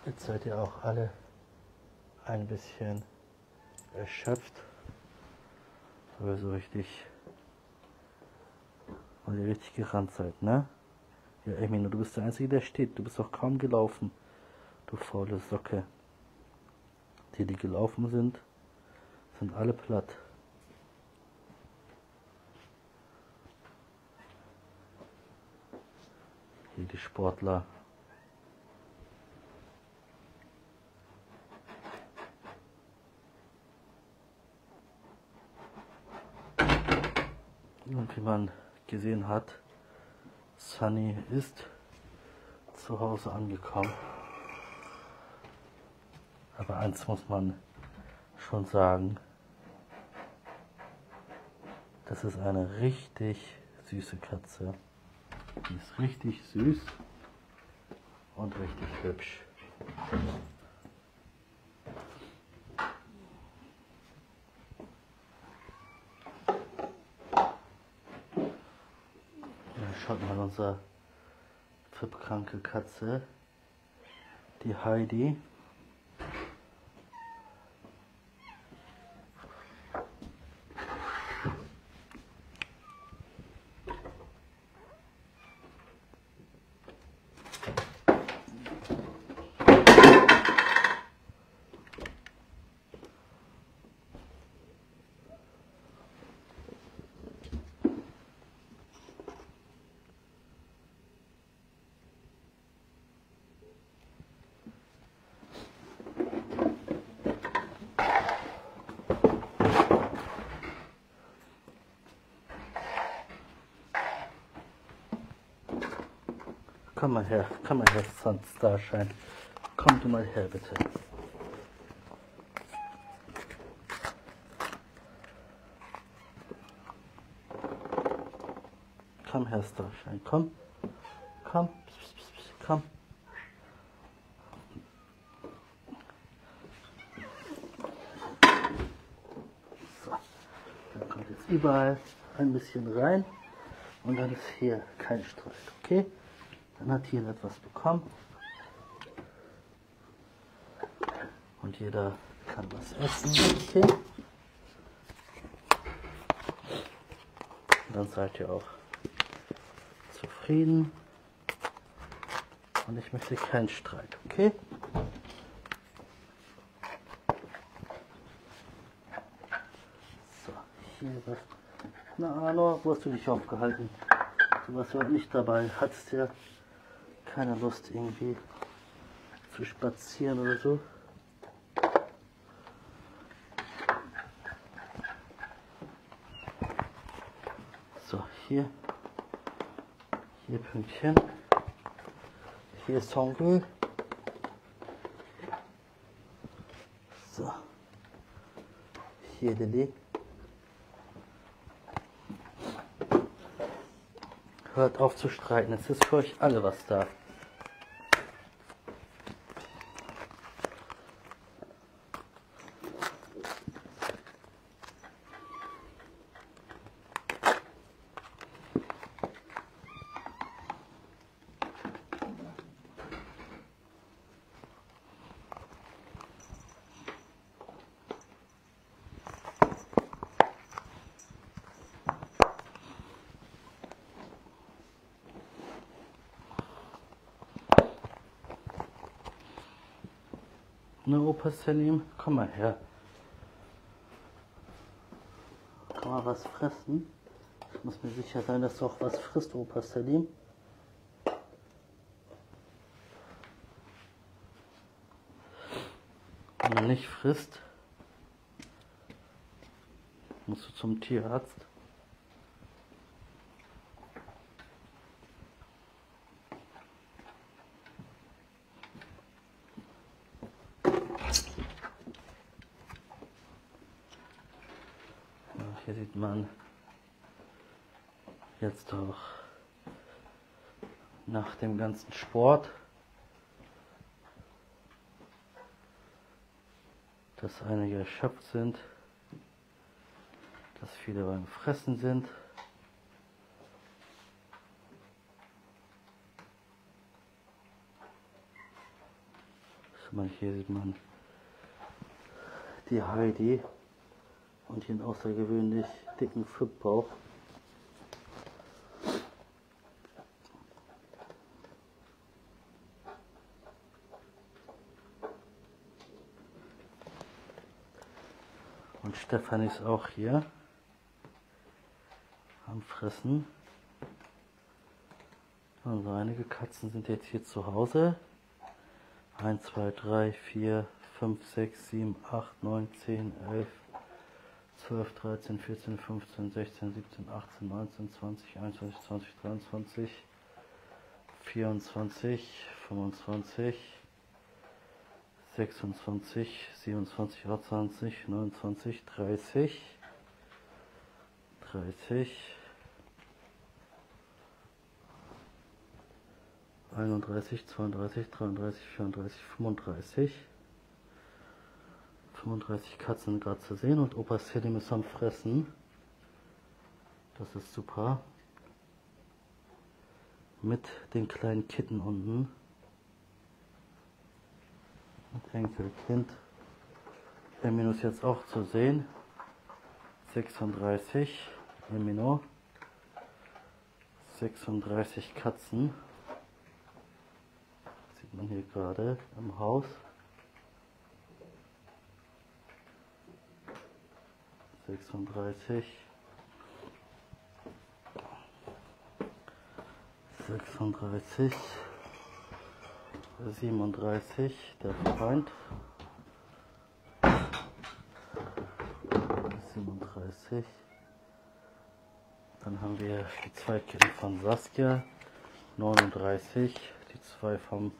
Jetzt seid ihr auch alle ein bisschen erschöpft, ihr so richtig, weil ihr richtig gerannt seid, ne? Ja, Emino, du bist der Einzige, der steht. Du bist doch kaum gelaufen, du faule Socke. Die, die gelaufen sind, sind alle platt. Hier die Sportler. Und wie man gesehen hat, Sunny ist zu Hause angekommen. Aber eins muss man schon sagen, das ist eine richtig süße Katze. Die ist richtig süß und richtig hübsch. Ja, schaut mal unsere kranke Katze, die Heidi. Komm mal her, komm mal her, Sun Starshine. Komm du mal her, bitte. Komm her, Starshine, komm. Komm, komm. So, dann kommt jetzt überall ein bisschen rein und dann ist hier kein Streit, okay? Dann hat jeder etwas bekommen. Und jeder kann was essen. Okay. Dann seid ihr auch zufrieden. Und ich möchte keinen Streit, okay? So, hier was. Na, Arno, wo hast du dich aufgehalten? Du warst auch nicht dabei. Hattest ja keine Lust irgendwie zu spazieren oder so. So, hier. Hier Pünktchen. Hier ist Tongue. So. Hier Lilly. Hört auf zu streiten. Es ist für euch alle was da. Ne, Opa Selim, komm mal her. Kann mal was fressen? Ich muss mir sicher sein, dass du auch was frisst, Opa Selim. Wenn du nicht frisst, musst du zum Tierarzt. Hier sieht man jetzt auch nach dem ganzen Sport, dass einige erschöpft sind, dass viele beim Fressen sind. Hier sieht man die Heidi und ihren außergewöhnlich dicken Fippbauch. Und Stefan ist auch hier am Fressen. Also einige Katzen sind jetzt hier zu Hause. 1, 2, 3, 4, 5, 6, 7, 8, 9, 10, 11, 12, 13, 14, 15, 16, 17, 18, 19, 20, 21, 20, 23, 24, 25, 26, 27, 28, 29, 30, 30, 31, 32, 33, 34, 35. 35 Katzen gerade zu sehen und Opa Selim ist am Fressen. Das ist super. Mit den kleinen Kitten unten. Enkelkind. Emino ist jetzt auch zu sehen. 36. Emino. 36 Katzen man hier gerade im Haus. Sechsunddreißig. Sechsunddreißig. Siebenunddreißig, der Freund. Siebenunddreißig. Dann haben wir die zwei Kinder von Saskia, 39, die zwei vom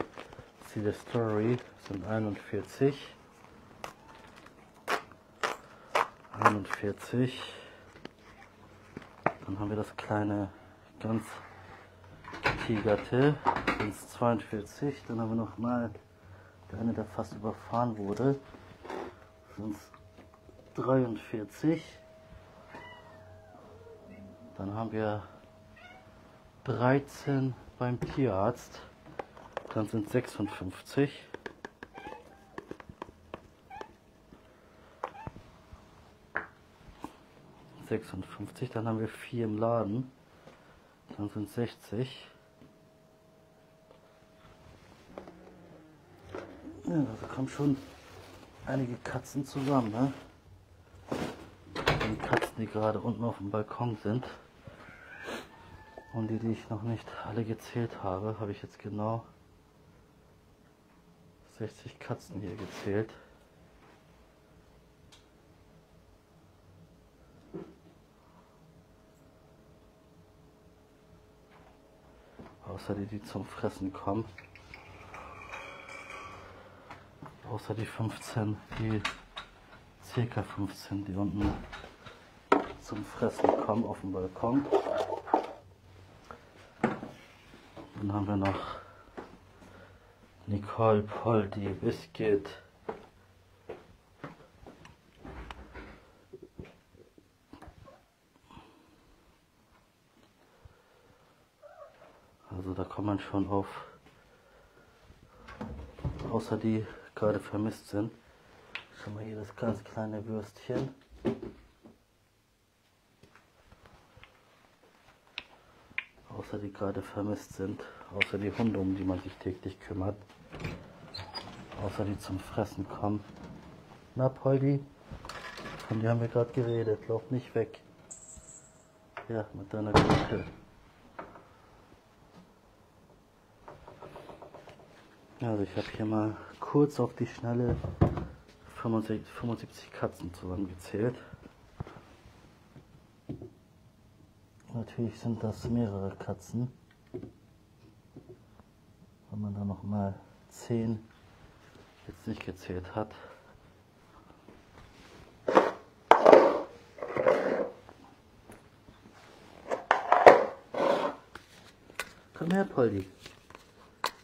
See Story sind 41. 41. Dann haben wir das kleine, ganz getigerte, sind 42. Dann haben wir noch mal der eine, der fast überfahren wurde, sind 43. Dann haben wir 13 beim Tierarzt. Dann sind 56. Sechsundfünfzig, dann haben wir vier im Laden, dann sind 60. Ja, da kommen schon einige Katzen zusammen, ne? Die Katzen, die gerade unten auf dem Balkon sind. Und die, die ich noch nicht alle gezählt habe, habe ich jetzt genau 60 Katzen hier gezählt. Außer die, die zum Fressen kommen. Außer die 15, die circa 15, die unten zum Fressen kommen auf dem Balkon. Dann haben wir noch Nicole Poldi Biscuit. Also da kommt man schon auf, außer die gerade vermisst sind. Schau mal hier das ganz kleine Würstchen. Außer die gerade vermisst sind, außer die Hunde, um die man sich täglich kümmert. Außer die zum Fressen kommen. Na, Poldi? Von dir haben wir gerade geredet. Lauf nicht weg. Ja, mit deiner Gurke. Also ich habe hier mal kurz auf die Schnelle 75, Katzen zusammengezählt. Natürlich sind das mehrere Katzen. Wenn man da nochmal 10 jetzt nicht gezählt hat. Komm her, Poldi.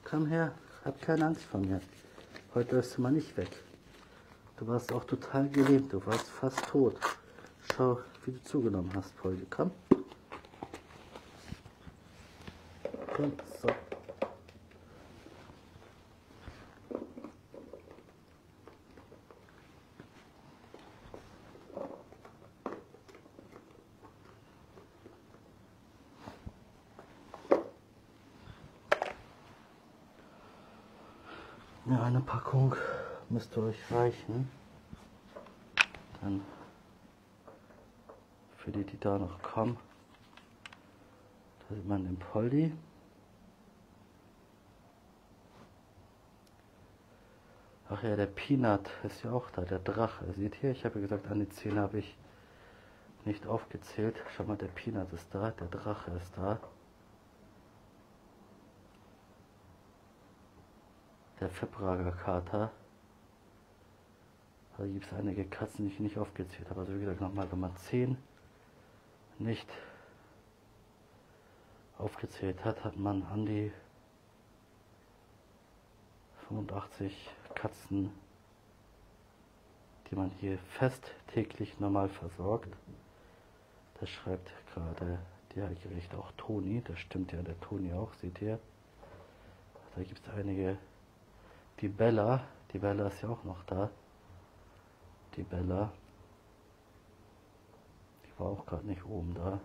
Komm her. Hab keine Angst vor mir. Heute läufst du mal nicht weg. Du warst auch total gelähmt. Du warst fast tot. Schau, wie du zugenommen hast, Polly. Komm. Komm, so. Ja, eine Packung müsste euch reichen. Dann für die, die da noch kommen. Da sieht man den Poldi. Ach ja, der Peanut ist ja auch da, der Drache. Seht ihr, ich habe ja gesagt, an die Zähne habe ich nicht aufgezählt. Schau mal, der Peanut ist da, der Drache ist da. Der Fibbrager Kater. Da gibt es einige Katzen, die ich nicht aufgezählt habe. Also wie gesagt, nochmal, wenn man 10 nicht aufgezählt hat, hat man an die 85 Katzen, die man hier fest täglich normal versorgt. Das schreibt gerade der Gericht auch Toni. Das stimmt ja der Toni auch, seht ihr. Da gibt es einige. Die Bella, die Bella ist ja auch noch da. Die Bella. Die war auch gerade nicht oben da.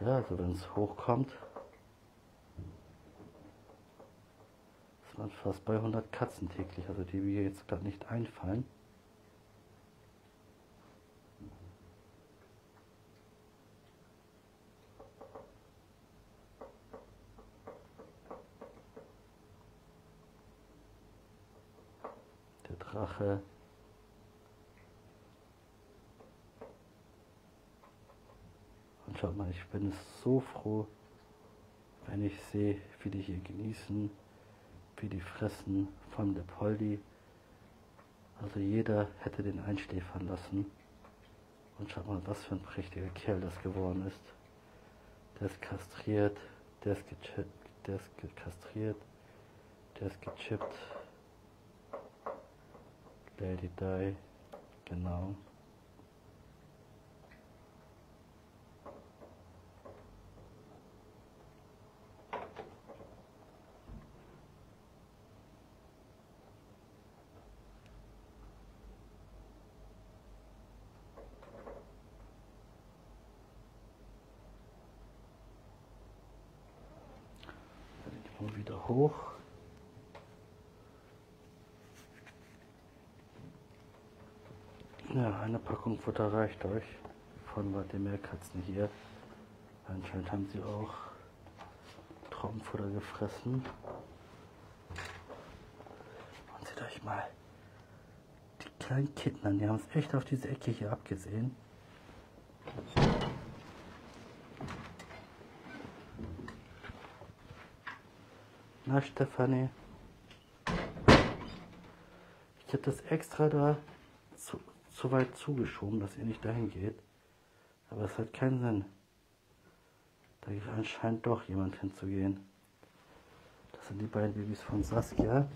Ja, also wenn es hochkommt, ist man fast bei 100 Katzen täglich, also die mir jetzt gerade nicht einfallen. Der Drache. Schaut mal, ich bin so froh, wenn ich sehe, wie die hier genießen, wie die fressen, allem der Poldi. Also jeder hätte den einschläfern lassen. Und schaut mal, was für ein prächtiger Kerl das geworden ist. Der ist kastriert, der ist, der ist kastriert, der ist gechippt. Lady Di, genau. Mal wieder hoch. Ja, eine Packung Futter reicht euch von den Meerkatzen hier. Anscheinend haben sie auch Trockenfutter gefressen. Und seht euch mal die kleinen Kitten die haben es echt auf diese Ecke hier abgesehen. Na, Stefanie. Ich habe das extra da zu, zu weit zugeschoben, dass ihr nicht dahin geht. Aber es hat keinen Sinn. Da anscheinend doch jemand hinzugehen. Das sind die beiden Babys von Saskia.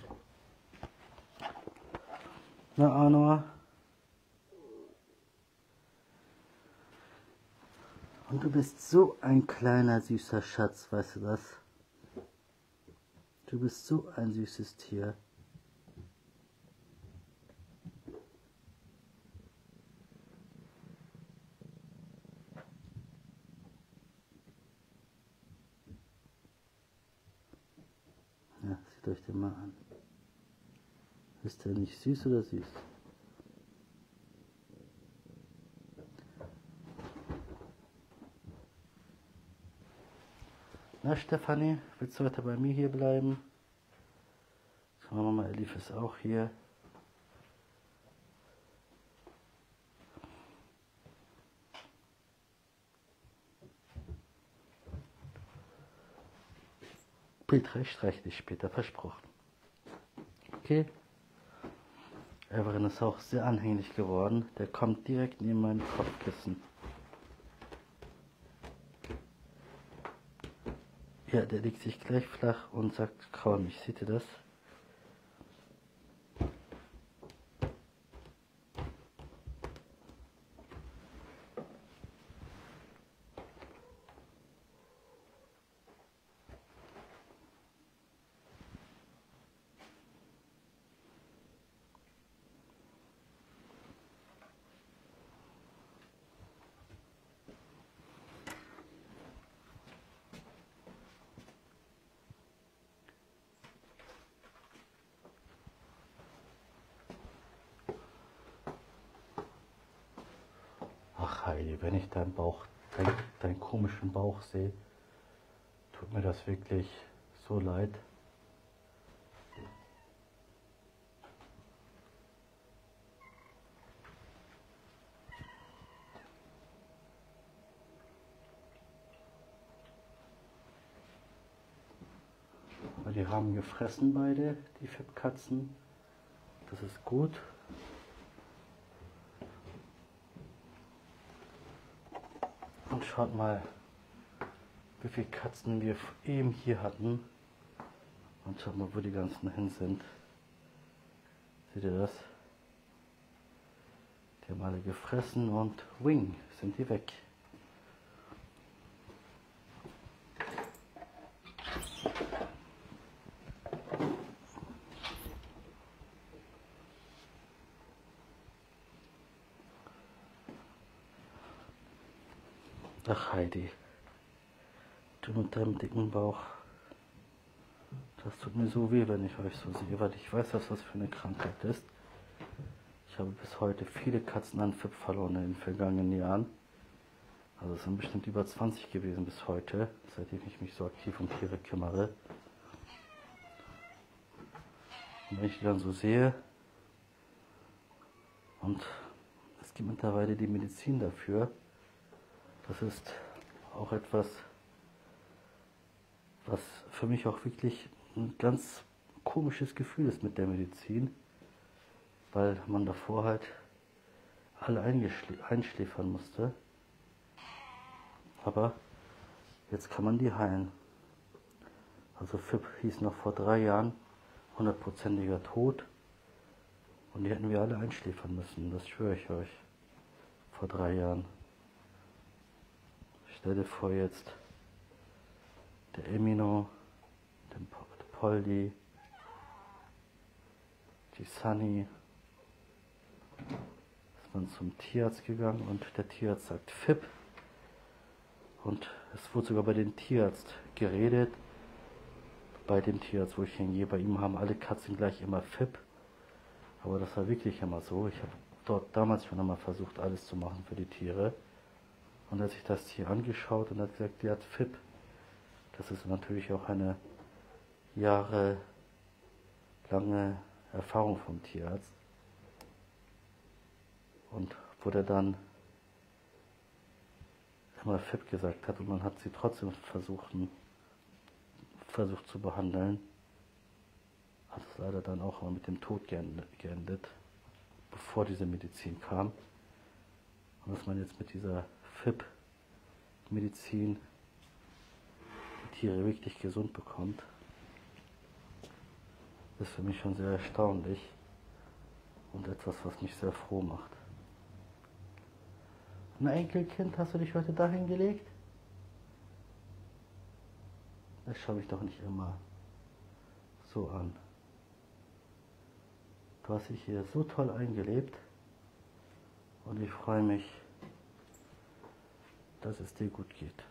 Na, Arnoa. Und du bist so ein kleiner süßer Schatz, weißt du das? Du bist so ein süßes Tier. Ja, seht euch den mal an. Ist der nicht süß oder süß? Na Stefanie, willst du heute bei mir hier bleiben? Mama Elif ist auch hier. Petra, ich streiche dich später, versprochen. Okay. Everin ist auch sehr anhänglich geworden. Der kommt direkt neben meinem Kopfkissen. Ja, der legt sich gleich flach und sagt, kraul mich. Seht ihr das? Ach Heidi, wenn ich deinen Bauch, deinen, deinen komischen Bauch sehe, tut mir das wirklich so leid. Die haben gefressen beide, die Fippkatzen. Das ist gut. Und schaut mal, wie viele Katzen wir eben hier hatten. Und schaut mal, wo die ganzen hin sind. Seht ihr das? Die haben alle gefressen und wing, sind die weg. Ach Heidi, du mit deinem dicken Bauch, das tut mir so weh, wenn ich euch so sehe, weil ich weiß, dass das für eine Krankheit ist. Ich habe bis heute viele Katzen an FIP verloren in den vergangenen Jahren. Also es sind bestimmt über 20 gewesen bis heute, seitdem ich mich so aktiv um Tiere kümmere. Und wenn ich die dann so sehe, und es gibt mittlerweile die Medizin dafür, das ist auch etwas, was für mich auch wirklich ein ganz komisches Gefühl ist mit der Medizin, weil man davor halt alle einschläfern musste. Aber jetzt kann man die heilen. Also FIP hieß noch vor drei Jahren hundertprozentiger Tod und die hätten wir alle einschläfern müssen, das schwöre ich euch. Vor drei Jahren. Stell dir vor jetzt, der Emino, der Poldi, die Sunny, ist man zum Tierarzt gegangen und der Tierarzt sagt FIP. Und es wurde sogar bei dem Tierarzt geredet, bei dem Tierarzt, wo ich hingehe. Bei ihm haben alle Katzen gleich immer FIP. Aber das war wirklich immer so. Ich habe dort damals schon einmal versucht, alles zu machen für die Tiere. Und er hat sich das hier angeschaut und hat gesagt, die hat FIP. Das ist natürlich auch eine jahrelange Erfahrung vom Tierarzt. Und wo der dann immer FIP gesagt hat und man hat sie trotzdem versucht, versucht zu behandeln, hat es leider dann auch mal mit dem Tod geendet, bevor diese Medizin kam. Und was man jetzt mit dieser FIP-Medizin Tiere wirklich gesund bekommt, ist für mich schon sehr erstaunlich und etwas, was mich sehr froh macht. Ein Enkelkind, hast du dich heute dahin gelegt? Das schaue ich doch nicht immer so an. Du hast dich hier so toll eingelebt und ich freue mich, dass es dir gut geht.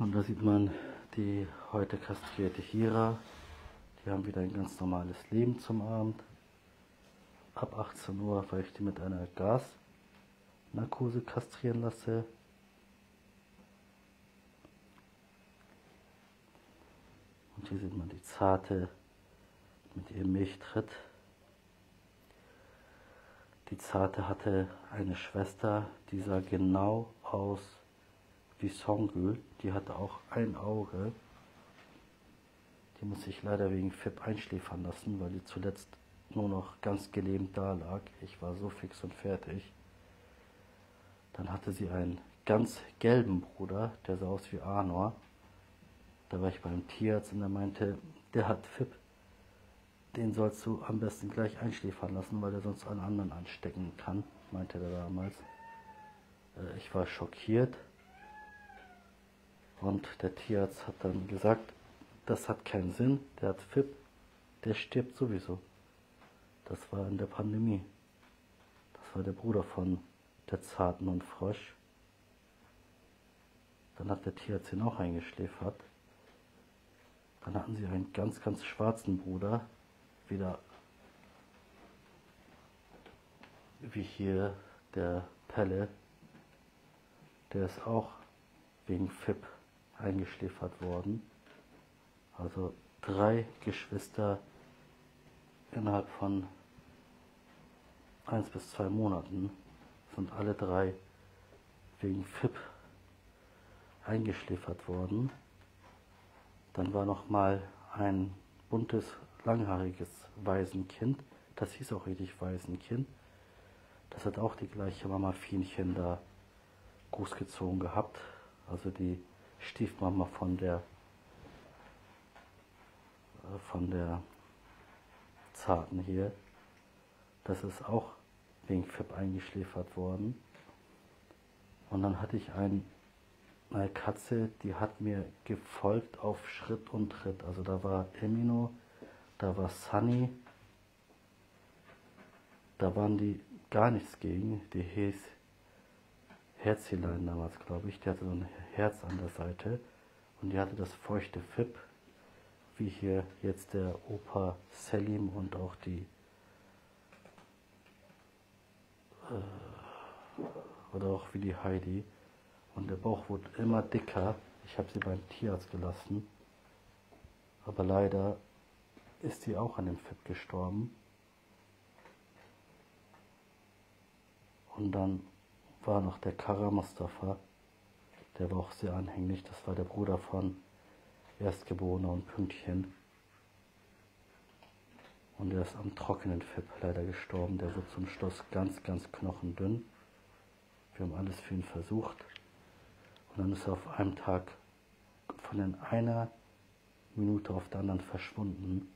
Und da sieht man die heute kastrierte Hira. Die haben wieder ein ganz normales Leben zum Abend. Ab 18 Uhr, weil ich die mit einer Gasnarkose kastrieren lasse. Und hier sieht man die Zarte mit ihrem Milchtritt. Die Zarte hatte eine Schwester, die sah genau aus wie Songül. Die hatte auch ein Auge. Die muss ich leider wegen FIP einschläfern lassen, weil die zuletzt nur noch ganz gelähmt da lag. Ich war so fix und fertig. Dann hatte sie ein ganz gelben Bruder, der sah aus wie Arnor. Da war ich beim Tierarzt und er meinte, der hat FIP. Den sollst du am besten gleich einschläfern lassen, weil er sonst einen anderen anstecken kann, meinte er damals. Äh, ich war schockiert. Und der Tierarzt hat dann gesagt, das hat keinen Sinn, der hat FIP, der stirbt sowieso. Das war in der Pandemie. Das war der Bruder von der Zarten und Frosch. Dann hat der Tierarzt ihn auch eingeschläfert. Dann hatten sie einen ganz, ganz schwarzen Bruder, wieder wie hier der Pelle, der ist auch wegen FIP eingeschläfert worden. Also drei Geschwister innerhalb von eins bis zwei Monaten sind alle drei wegen FIP eingeschläfert worden. Dann war noch mal ein buntes, langhaariges Waisenkind. Das hieß auch richtig Waisenkind. Das hat auch die gleiche Mama Fienchen da großgezogen gehabt. Also die Stiefmama von der äh, von der Zarten hier. Das ist auch wegen FIP eingeschläfert worden. Und dann hatte ich ein, eine Katze, die hat mir gefolgt auf Schritt und Tritt. Also da war Emino, da war Sunny, da waren die gar nichts gegen. Die hieß Herzilein damals, glaube ich. Die hatte so ein Herz an der Seite und die hatte das feuchte Fip, wie hier jetzt der Opa Selim und auch die äh, oder auch wie die Heidi. Und der Bauch wurde immer dicker. Ich habe sie beim Tierarzt gelassen. Aber leider ist sie auch an dem Fip gestorben. Und dann war noch der Kara Mustafa, der war auch sehr anhänglich. Das war der Bruder von Erstgeborener und Pünktchen. Und er ist am trockenen Fip leider gestorben. Der wurde zum Schluss ganz, ganz knochendünn. Wir haben alles für ihn versucht. Und dann ist er auf einem Tag von einer Minute auf der anderen verschwunden.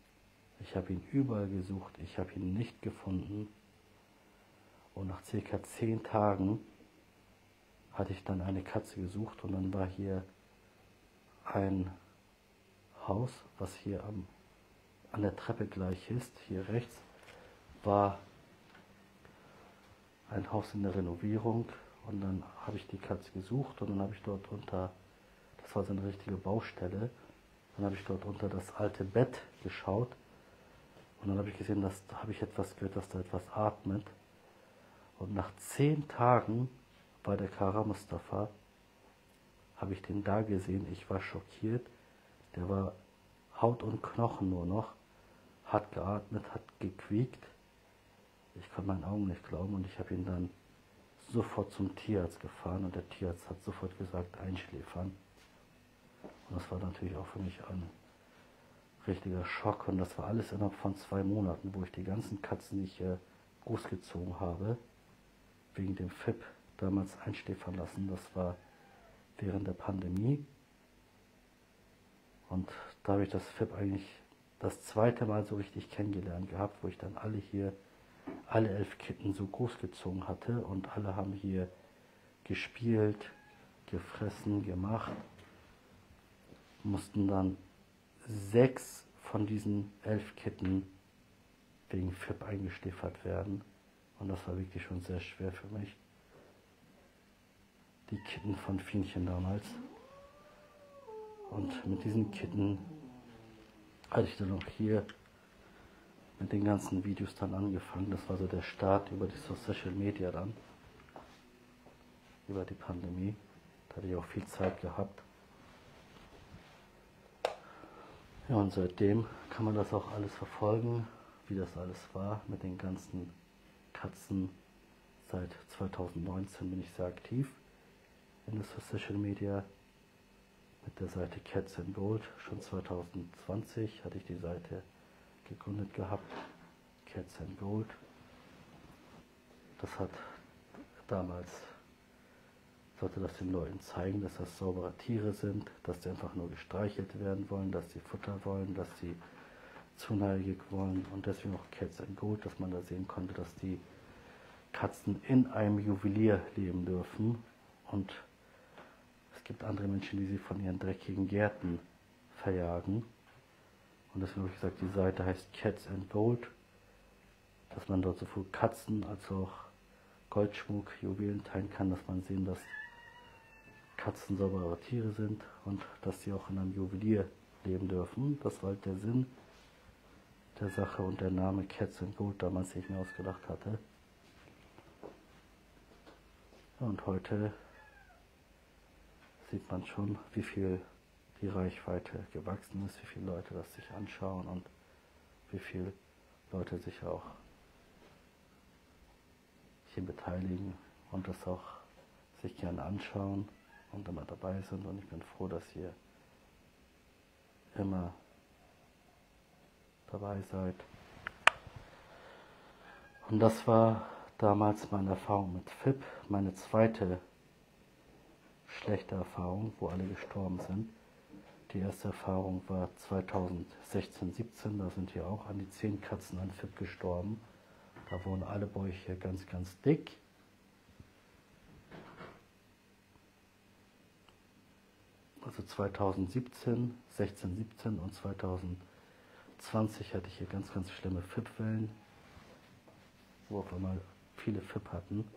Ich habe ihn überall gesucht, ich habe ihn nicht gefunden. Und nach circa zehn Tagen hatte ich dann eine Katze gesucht und dann war hier ein Haus, was hier am, an der Treppe gleich ist, hier rechts, war ein Haus in der Renovierung und dann habe ich die Katze gesucht und dann habe ich dort unter, das war so eine richtige Baustelle, dann habe ich dort unter das alte Bett geschaut und dann habe ich gesehen, dass da habe ich etwas gehört, dass da etwas atmet. Und nach zehn Tagen bei der Kara Mustafa habe ich den da gesehen. Ich war schockiert. Der war Haut und Knochen nur noch, hat geatmet, hat gequiekt. Ich konnte meinen Augen nicht glauben und ich habe ihn dann sofort zum Tierarzt gefahren und der Tierarzt hat sofort gesagt, einschläfern. Und das war natürlich auch für mich ein richtiger Schock und das war alles innerhalb von zwei Monaten, wo ich die ganzen Katzen, die ich äh, großgezogen habe, wegen dem FIP damals einschläfern lassen. Das war während der Pandemie. Und da habe ich das FIP eigentlich das zweite Mal so richtig kennengelernt gehabt, wo ich dann alle hier, alle elf Kitten so großgezogen hatte und alle haben hier gespielt, gefressen, gemacht, mussten dann sechs von diesen elf Kitten wegen FIP eingeschläfert werden. Und das war wirklich schon sehr schwer für mich. Die Kitten von Fienchen damals. Und mit diesen Kitten hatte ich dann auch hier mit den ganzen Videos dann angefangen. Das war so der Start über die Social Media dann. Über die Pandemie. Da hatte ich auch viel Zeit gehabt. Ja, und seitdem kann man das auch alles verfolgen, wie das alles war mit den ganzen Katzen. Seit 2019 bin ich sehr aktiv in der Social Media mit der Seite Cats and Gold. Schon 2020 hatte ich die Seite gegründet gehabt, Cats and Gold. Das hat damals sollte das den Leuten zeigen, dass das saubere Tiere sind, dass sie einfach nur gestreichelt werden wollen, dass sie Futter wollen, dass sie zuneigig wollen und deswegen auch Cats and Gold, dass man da sehen konnte, dass die Katzen in einem Juwelier leben dürfen und gibt andere Menschen, die sie von ihren dreckigen Gärten verjagen. Und deswegen habe ich gesagt, die Seite heißt Cats and Gold, dass man dort sowohl Katzen als auch Goldschmuck, Juwelen teilen kann, dass man sehen, dass Katzen saubere Tiere sind und dass sie auch in einem Juwelier leben dürfen. Das war halt der Sinn der Sache und der Name Cats and Gold damals, den ich mir ausgedacht hatte. Und heute sieht man schon, wie viel die Reichweite gewachsen ist, wie viele Leute das sich anschauen und wie viele Leute sich auch hier beteiligen und das auch sich gerne anschauen und immer dabei sind. Und ich bin froh, dass ihr immer dabei seid. Und das war damals meine Erfahrung mit FIP, meine zweite schlechte Erfahrung, wo alle gestorben sind. Die erste Erfahrung war 2016, 17, da sind hier auch an die zehn Katzen an FIP gestorben. Da wurden alle Bäuche ganz, ganz dick. Also 2017, 16, 17 und 2020 hatte ich hier ganz, ganz schlimme FIP-Wellen, wo auf einmal viele FIP hatten.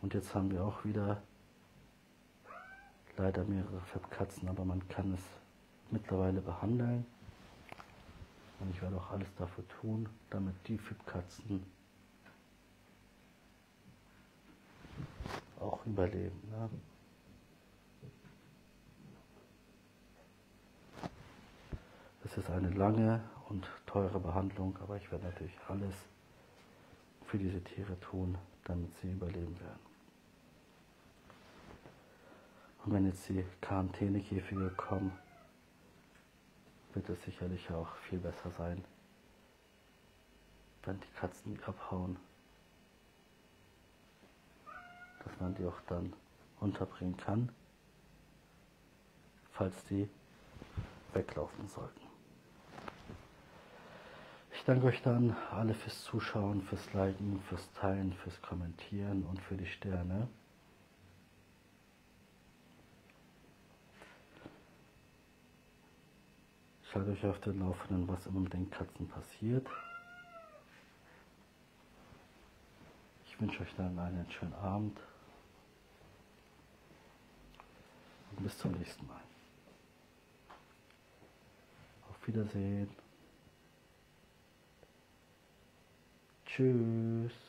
Und jetzt haben wir auch wieder leider mehrere FIP-Katzen, aber man kann es mittlerweile behandeln. Und ich werde auch alles dafür tun, damit die FIP-Katzen auch überleben. Ne? Es ist eine lange und teure Behandlung, aber ich werde natürlich alles für diese Tiere tun, damit sie überleben werden. Und wenn jetzt die Quarantänekäfige kommen, wird es sicherlich auch viel besser sein, wenn die Katzen abhauen, dass man die auch dann unterbringen kann, falls die weglaufen sollten. Ich danke euch dann alle fürs Zuschauen, fürs Liken, fürs Teilen, fürs Kommentieren und für die Sterne. Ich halte euch auf den Laufenden, was immer mit den Katzen passiert. Ich wünsche euch dann einen schönen Abend und bis zum nächsten Mal. Auf Wiedersehen. Tschüss.